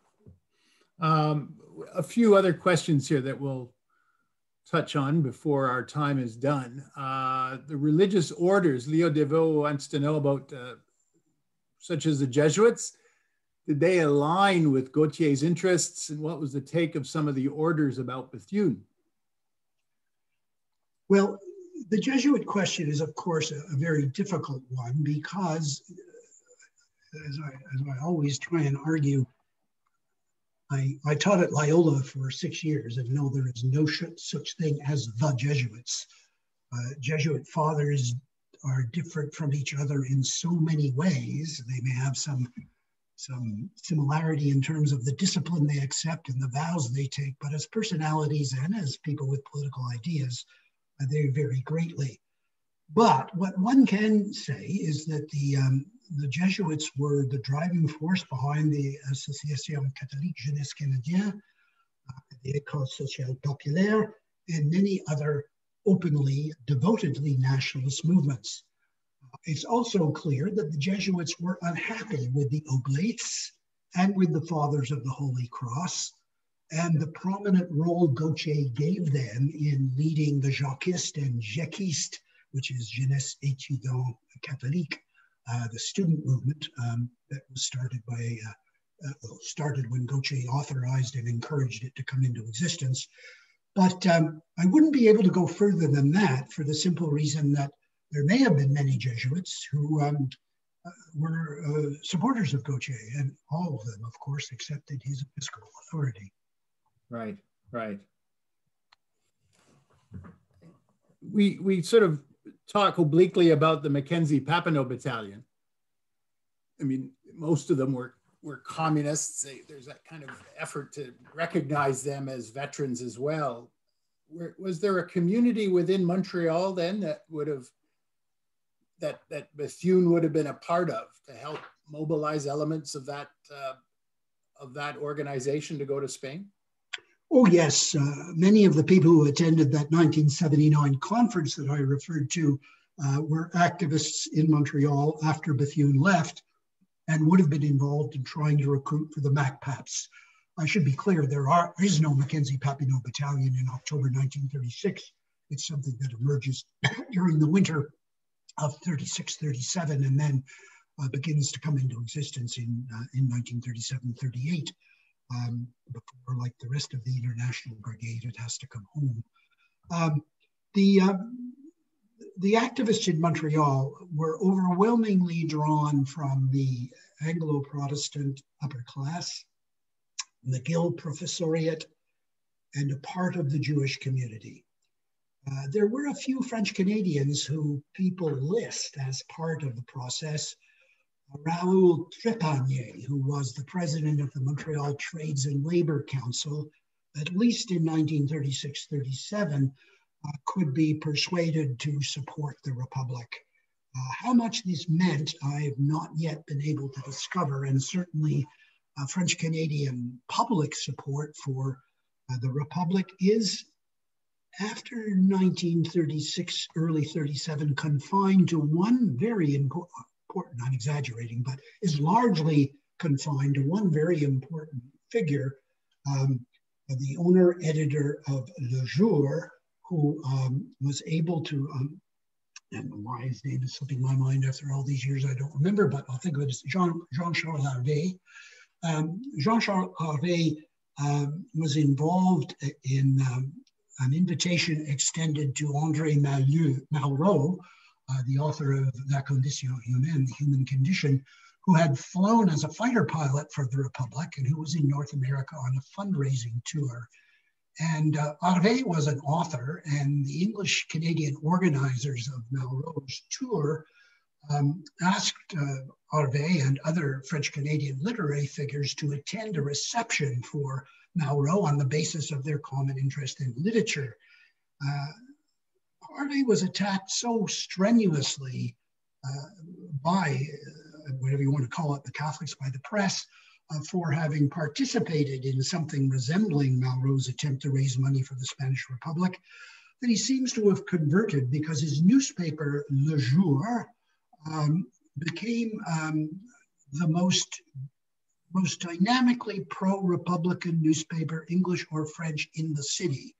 S2: Um, a few other questions here that we'll touch on before our time is done. Uh, the religious orders, Leo Deveau wants to know about, uh, such as the Jesuits. Did they align with Gauthier's interests and what was the take of some of the orders about Bethune?
S3: Well, the Jesuit question is, of course, a, a very difficult one because, as I, as I always try and argue, I, I taught at Loyola for six years and know there is no such thing as the Jesuits. Uh, Jesuit fathers are different from each other in so many ways. They may have some some similarity in terms of the discipline they accept and the vows they take, but as personalities and as people with political ideas, they vary greatly. But what one can say is that the, um, the Jesuits were the driving force behind the Association Catholique Jeunesse Canadienne, uh, the École Sociale Populaire, and many other openly, devotedly nationalist movements. It's also clear that the Jesuits were unhappy with the Oblates and with the Fathers of the Holy Cross, and the prominent role Gauthier gave them in leading the Jociste and Jéciste, which is Jeunesse Étudiante Catholique, uh, the student movement um, that was started by uh, uh, started when Gauthier authorized and encouraged it to come into existence. But um, I wouldn't be able to go further than that for the simple reason that there may have been many Jesuits who um, uh, were uh, supporters of Gauthier, and all of them, of course, accepted his episcopal authority.
S2: Right, right. We we sort of talk obliquely about the Mackenzie Papineau Battalion. I mean, most of them were were communists. There's that kind of effort to recognize them as veterans as well. Was there a community within Montreal then that would have that that Bethune would have been a part of to help mobilize elements of that uh, of that organization to go to Spain?
S3: Oh yes, uh, many of the people who attended that 1979 conference that I referred to uh, were activists in Montreal after Bethune left, and would have been involved in trying to recruit for the MacPaps. I should be clear, there are, is no Mackenzie Papineau Battalion in October 1936. It's something that emerges during the winter of 36, 37, and then uh, begins to come into existence in, uh, in 1937, 38. Um, before, like the rest of the International Brigade, it has to come home. Um, the, um, the activists in Montreal were overwhelmingly drawn from the Anglo Protestant upper class, McGill professoriate, and a part of the Jewish community. Uh, there were a few French Canadians who people list as part of the process. Raoul Trepanier, who was the president of the Montreal Trades and Labor Council, at least in 1936 37, uh, could be persuaded to support the Republic. Uh, how much this meant, I have not yet been able to discover, and certainly uh, French Canadian public support for uh, the Republic is, after 1936, early 37, confined to one very important, I'm exaggerating, but is largely confined to one very important figure, um, the owner editor of Le Jour, who um, was able to, um, and why his name is slipping my mind after all these years, I don't remember, but I'll think of it as Jean, Jean-Charles Harvey. Um, Jean-Charles Harvey um, was involved in um, an invitation extended to André Malraux, uh, the author of La Condition Humaine, The Human Condition, who had flown as a fighter pilot for the Republic and who was in North America on a fundraising tour and uh, was an author, and the English Canadian organizers of Malraux's tour um, asked uh, and other French Canadian literary figures to attend a reception for Malraux on the basis of their common interest in literature. Uh, Harvey was attacked so strenuously uh, by, uh, whatever you want to call it, the Catholics, by the press, uh, for having participated in something resembling Malraux's attempt to raise money for the Spanish Republic, that he seems to have converted because his newspaper, Le Jour, um, became um, the most, most dynamically pro-Republican newspaper, English or French, in the city.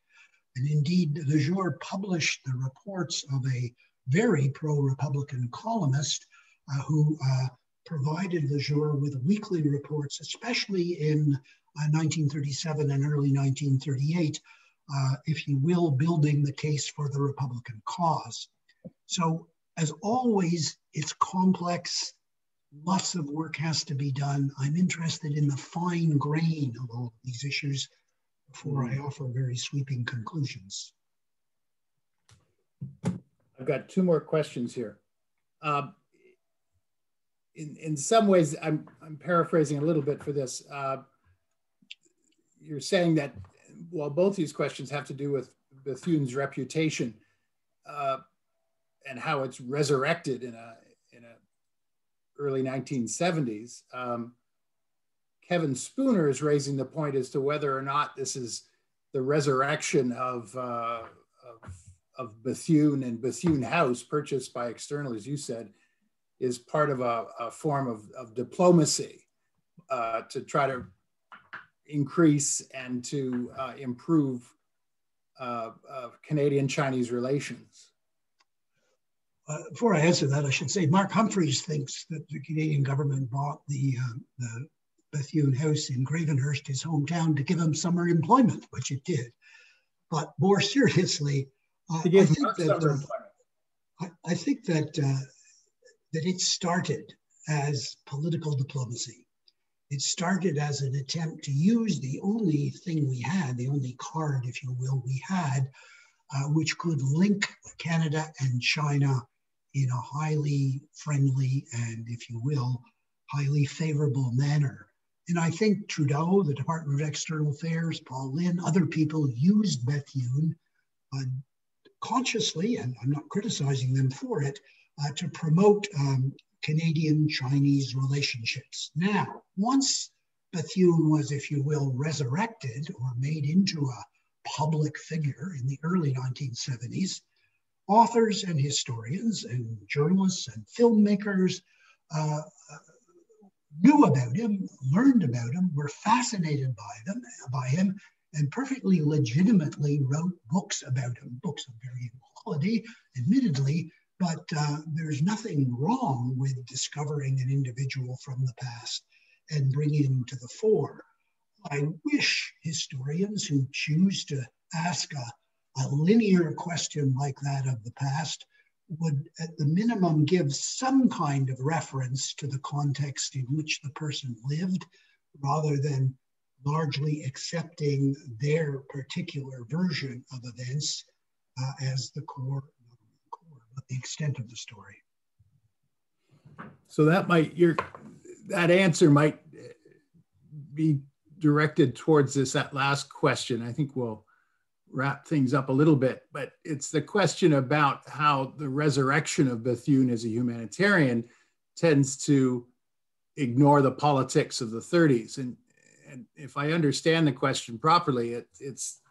S3: And indeed, Le Jour published the reports of a very pro-Republican columnist uh, who uh, provided Le Jour with weekly reports, especially in uh, 1937 and early 1938, uh, if you will, building the case for the Republican cause. So, as always, it's complex. Lots of work has to be done. I'm interested in the fine grain of all these issues before I offer very sweeping conclusions.
S2: I've got two more questions here. Uh, in, in some ways, I'm, I'm paraphrasing a little bit for this. Uh, you're saying that while both these questions have to do with Bethune's reputation uh, and how it's resurrected in a, in a early 1970s, um, Kevin Spooner is raising the point as to whether or not this is the resurrection of, uh, of, of Bethune and Bethune House purchased by external, as you said, is part of a, a form of, of diplomacy uh, to try to increase and to uh, improve uh, Canadian Chinese relations?
S3: Uh, before I answer that, I should say Mark Humphreys thinks that the Canadian government bought the, uh, the Bethune House in Gravenhurst, his hometown, to give him summer employment, which it did. But more seriously, uh, I, think that, uh, I, I, think that uh, that it started as political diplomacy. It started as an attempt to use the only thing we had, the only card, if you will, we had, uh, which could link Canada and China in a highly friendly and, if you will, highly favorable manner. And I think Trudeau, the Department of External Affairs, Paul Lin, other people used Bethune uh, consciously, and I'm not criticizing them for it, uh, to promote um, Canadian Chinese relationships. Now, once Bethune was, if you will, resurrected or made into a public figure in the early 1970s, authors and historians and journalists and filmmakers uh, knew about him, learned about him, were fascinated by them, by him, and perfectly legitimately wrote books about him, books of varying quality, admittedly, but uh, there's nothing wrong with discovering an individual from the past and bringing him to the fore. I wish historians who choose to ask a, a linear question like that of the past would, at the minimum, give some kind of reference to the context in which the person lived rather than largely accepting their particular version of events uh, as the core, core, but the extent of the story.
S2: So that might your that answer might be directed towards this that last question. I think we'll wrap things up a little bit, but it's the question about how the resurrection of Bethune as a humanitarian tends to ignore the politics of the 30s. And, and if I understand the question properly, it, it's,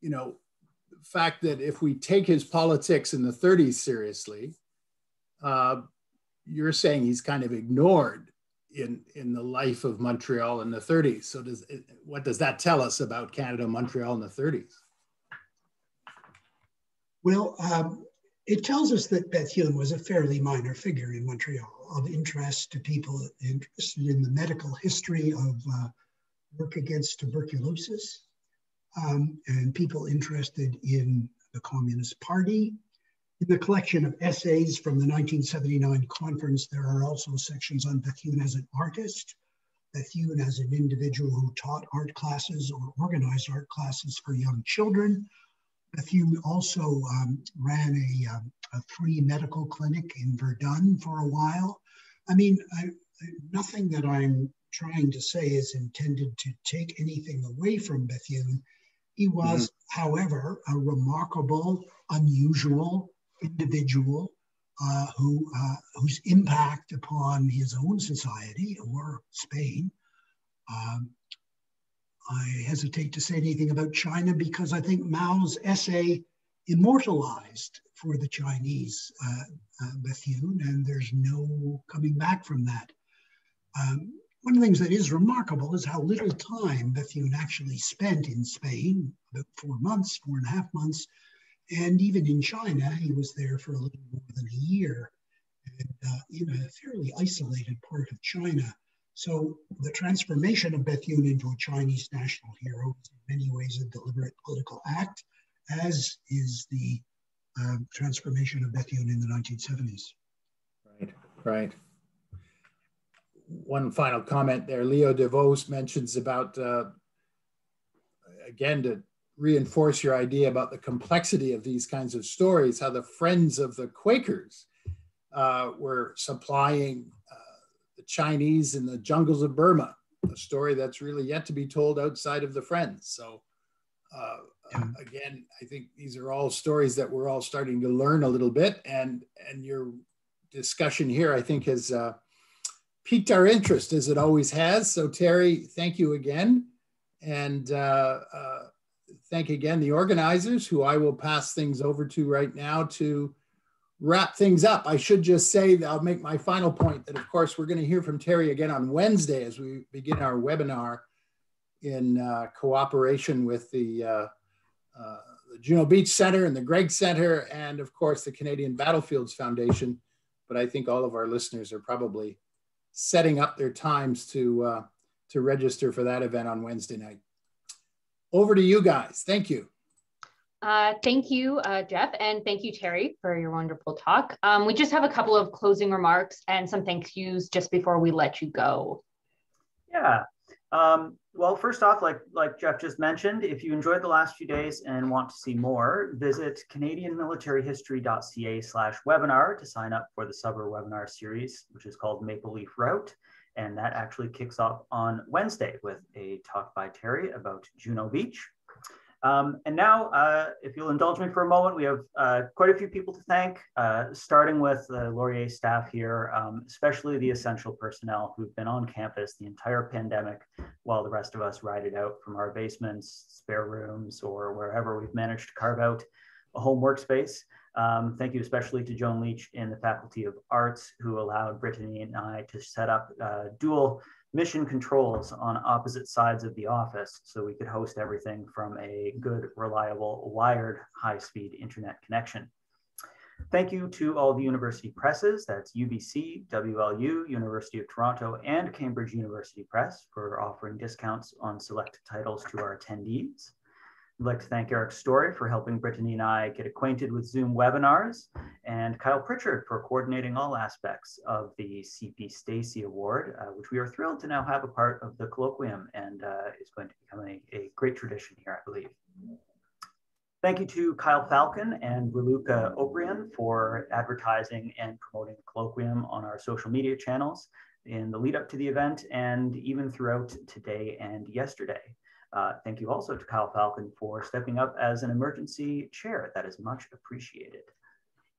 S2: you know, the fact that if we take his politics in the 30s seriously, uh, you're saying he's kind of ignored in in the life of Montreal in the 30s. So does what does that tell us about Canada, Montreal in the 30s?
S3: Well, um, it tells us that Bethune was a fairly minor figure in Montreal of interest to people interested in the medical history of uh, work against tuberculosis um, and people interested in the Communist Party. In the collection of essays from the 1979 conference, there are also sections on Bethune as an artist, Bethune as an individual who taught art classes or organized art classes for young children, Bethune also um, ran a, um, a, free medical clinic in Verdun for a while. I mean, I, nothing that I'm trying to say is intended to take anything away from Bethune. He was, mm-hmm. however, a remarkable, unusual individual uh, who, uh, whose impact upon his own society or Spain um, I hesitate to say anything about China because I think Mao's essay immortalized for the Chinese uh, uh, Bethune, and there's no coming back from that. Um, one of the things that is remarkable is how little time Bethune actually spent in Spain, about four months, four and a half months. And even in China, he was there for a little more than a year and, uh, in a fairly isolated part of China. So the transformation of Bethune into a Chinese national hero is in many ways a deliberate political act, as is the uh, transformation of Bethune in the 1970s.
S2: Right, right. One final comment there. Leo Deveau mentions about, uh, again, to reinforce your idea about the complexity of these kinds of stories, how the friends of the Quakers uh, were supplying Chinese in the jungles of Burma, a story that's really yet to be told outside of the Friends. So, uh, yeah. again, I think these are all stories that we're all starting to learn a little bit, and and your discussion here, I think, has uh, piqued our interest as it always has. So, Terry, thank you again, and uh, uh thank again the organizers, who I will pass things over to right now to wrap things up, I should just say that I'll make my final point that, of course, we're going to hear from Terry again on Wednesday as we begin our webinar in uh, cooperation with the, uh, uh, the Juno Beach Center and the Gregg Center, and of course, the Canadian Battlefields Foundation. But I think all of our listeners are probably setting up their times to, uh, to register for that event on Wednesday night. Over to you guys. Thank you.
S4: Uh, thank you, uh, Jeff, and thank you, Terry, for your wonderful talk. Um, we just have a couple of closing remarks and some thank yous just before we let you go.
S1: Yeah. Um, well, first off, like, like Jeff just mentioned, if you enjoyed the last few days and want to see more, visit canadianmilitaryhistory.ca slash webinar to sign up for the summer webinar series, which is called Maple Leaf Route. And that actually kicks off on Wednesday with a talk by Terry about Juno Beach. Um, and now, uh, if you'll indulge me for a moment, we have uh, quite a few people to thank, uh, starting with the Laurier staff here, um, especially the essential personnel who've been on campus the entire pandemic while the rest of us ride it out from our basements, spare rooms, or wherever we've managed to carve out a home workspace. Um, thank you especially to Joan Leach in the Faculty of Arts, who allowed Brittany and I to set up uh, dual mission controls on opposite sides of the office so we could host everything from a good, reliable, wired, high-speed internet connection. Thank you to all the university presses, that's UBC, WLU, University of Toronto, and Cambridge University Press for offering discounts on select titles to our attendees. I'd like to thank Eric Story for helping Brittany and I get acquainted with Zoom webinars, and Kyle Pritchard for coordinating all aspects of the CP Stacey Award, uh, which we are thrilled to now have a part of the colloquium and uh, is going to become a, a, great tradition here, I believe. Thank you to Kyle Falcon and Raluca Oprian for advertising and promoting the colloquium on our social media channels in the lead up to the event and even throughout today and yesterday. Uh, thank you also to Kyle Falcon for stepping up as an emergency chair. That is much appreciated.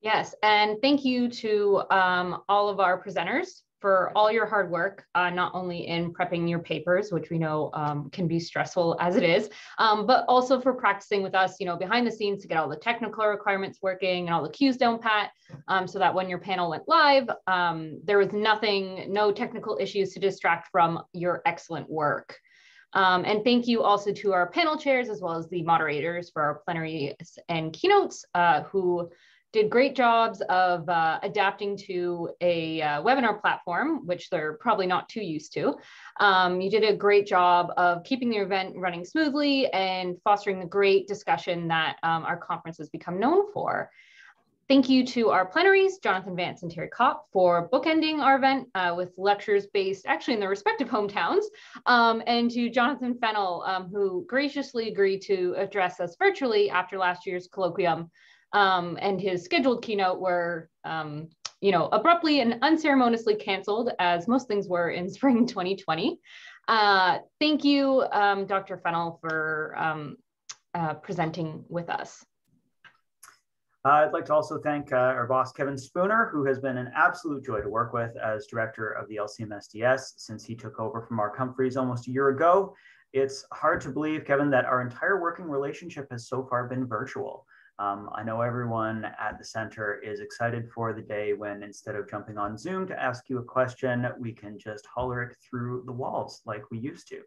S4: Yes, and thank you to um, all of our presenters for all your hard work, uh, not only in prepping your papers, which we know um, can be stressful as it is, um, but also for practicing with us, you know, behind the scenes to get all the technical requirements working and all the cues down pat, um, so that when your panel went live, um, there was nothing, no technical issues to distract from your excellent work. Um, and thank you also to our panel chairs as well as the moderators for our plenary and keynotes uh, who did great jobs of uh, adapting to a uh, webinar platform, which they're probably not too used to. Um, you did a great job of keeping the event running smoothly and fostering the great discussion that um, our conference has become known for. Thank you to our plenaries, Jonathan Vance and Terry Copp, for bookending our event uh, with lectures based actually in their respective hometowns, um, and to Jonathan Fennell, um, who graciously agreed to address us virtually after last year's colloquium, um, and his scheduled keynote were, um, you know, abruptly and unceremoniously canceled, as most things were in spring 2020. Uh, thank you, um, Dr. Fennell, for um, uh, presenting with us.
S1: Uh, I'd like to also thank uh, our boss, Kevin Spooner, who has been an absolute joy to work with as director of the LCMSDS since he took over from Mark Humphreys almost a year ago. It's hard to believe, Kevin, that our entire working relationship has so far been virtual. Um, I know everyone at the center is excited for the day when instead of jumping on Zoom to ask you a question, we can just holler it through the walls like we used to.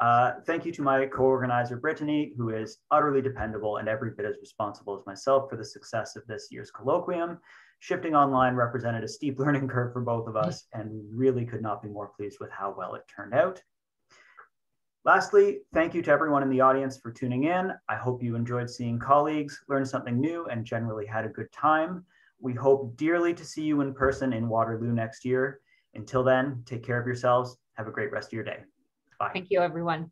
S1: Uh, thank you to my co-organizer, Brittany, who is utterly dependable and every bit as responsible as myself for the success of this year's colloquium. Shifting online represented a steep learning curve for both of us, and we really could not be more pleased with how well it turned out. Lastly, thank you to everyone in the audience for tuning in. I hope you enjoyed seeing colleagues, learned something new, and generally had a good time. We hope dearly to see you in person in Waterloo next year. Until then, take care of yourselves. Have a great rest of your day. Bye.
S4: Thank you, everyone.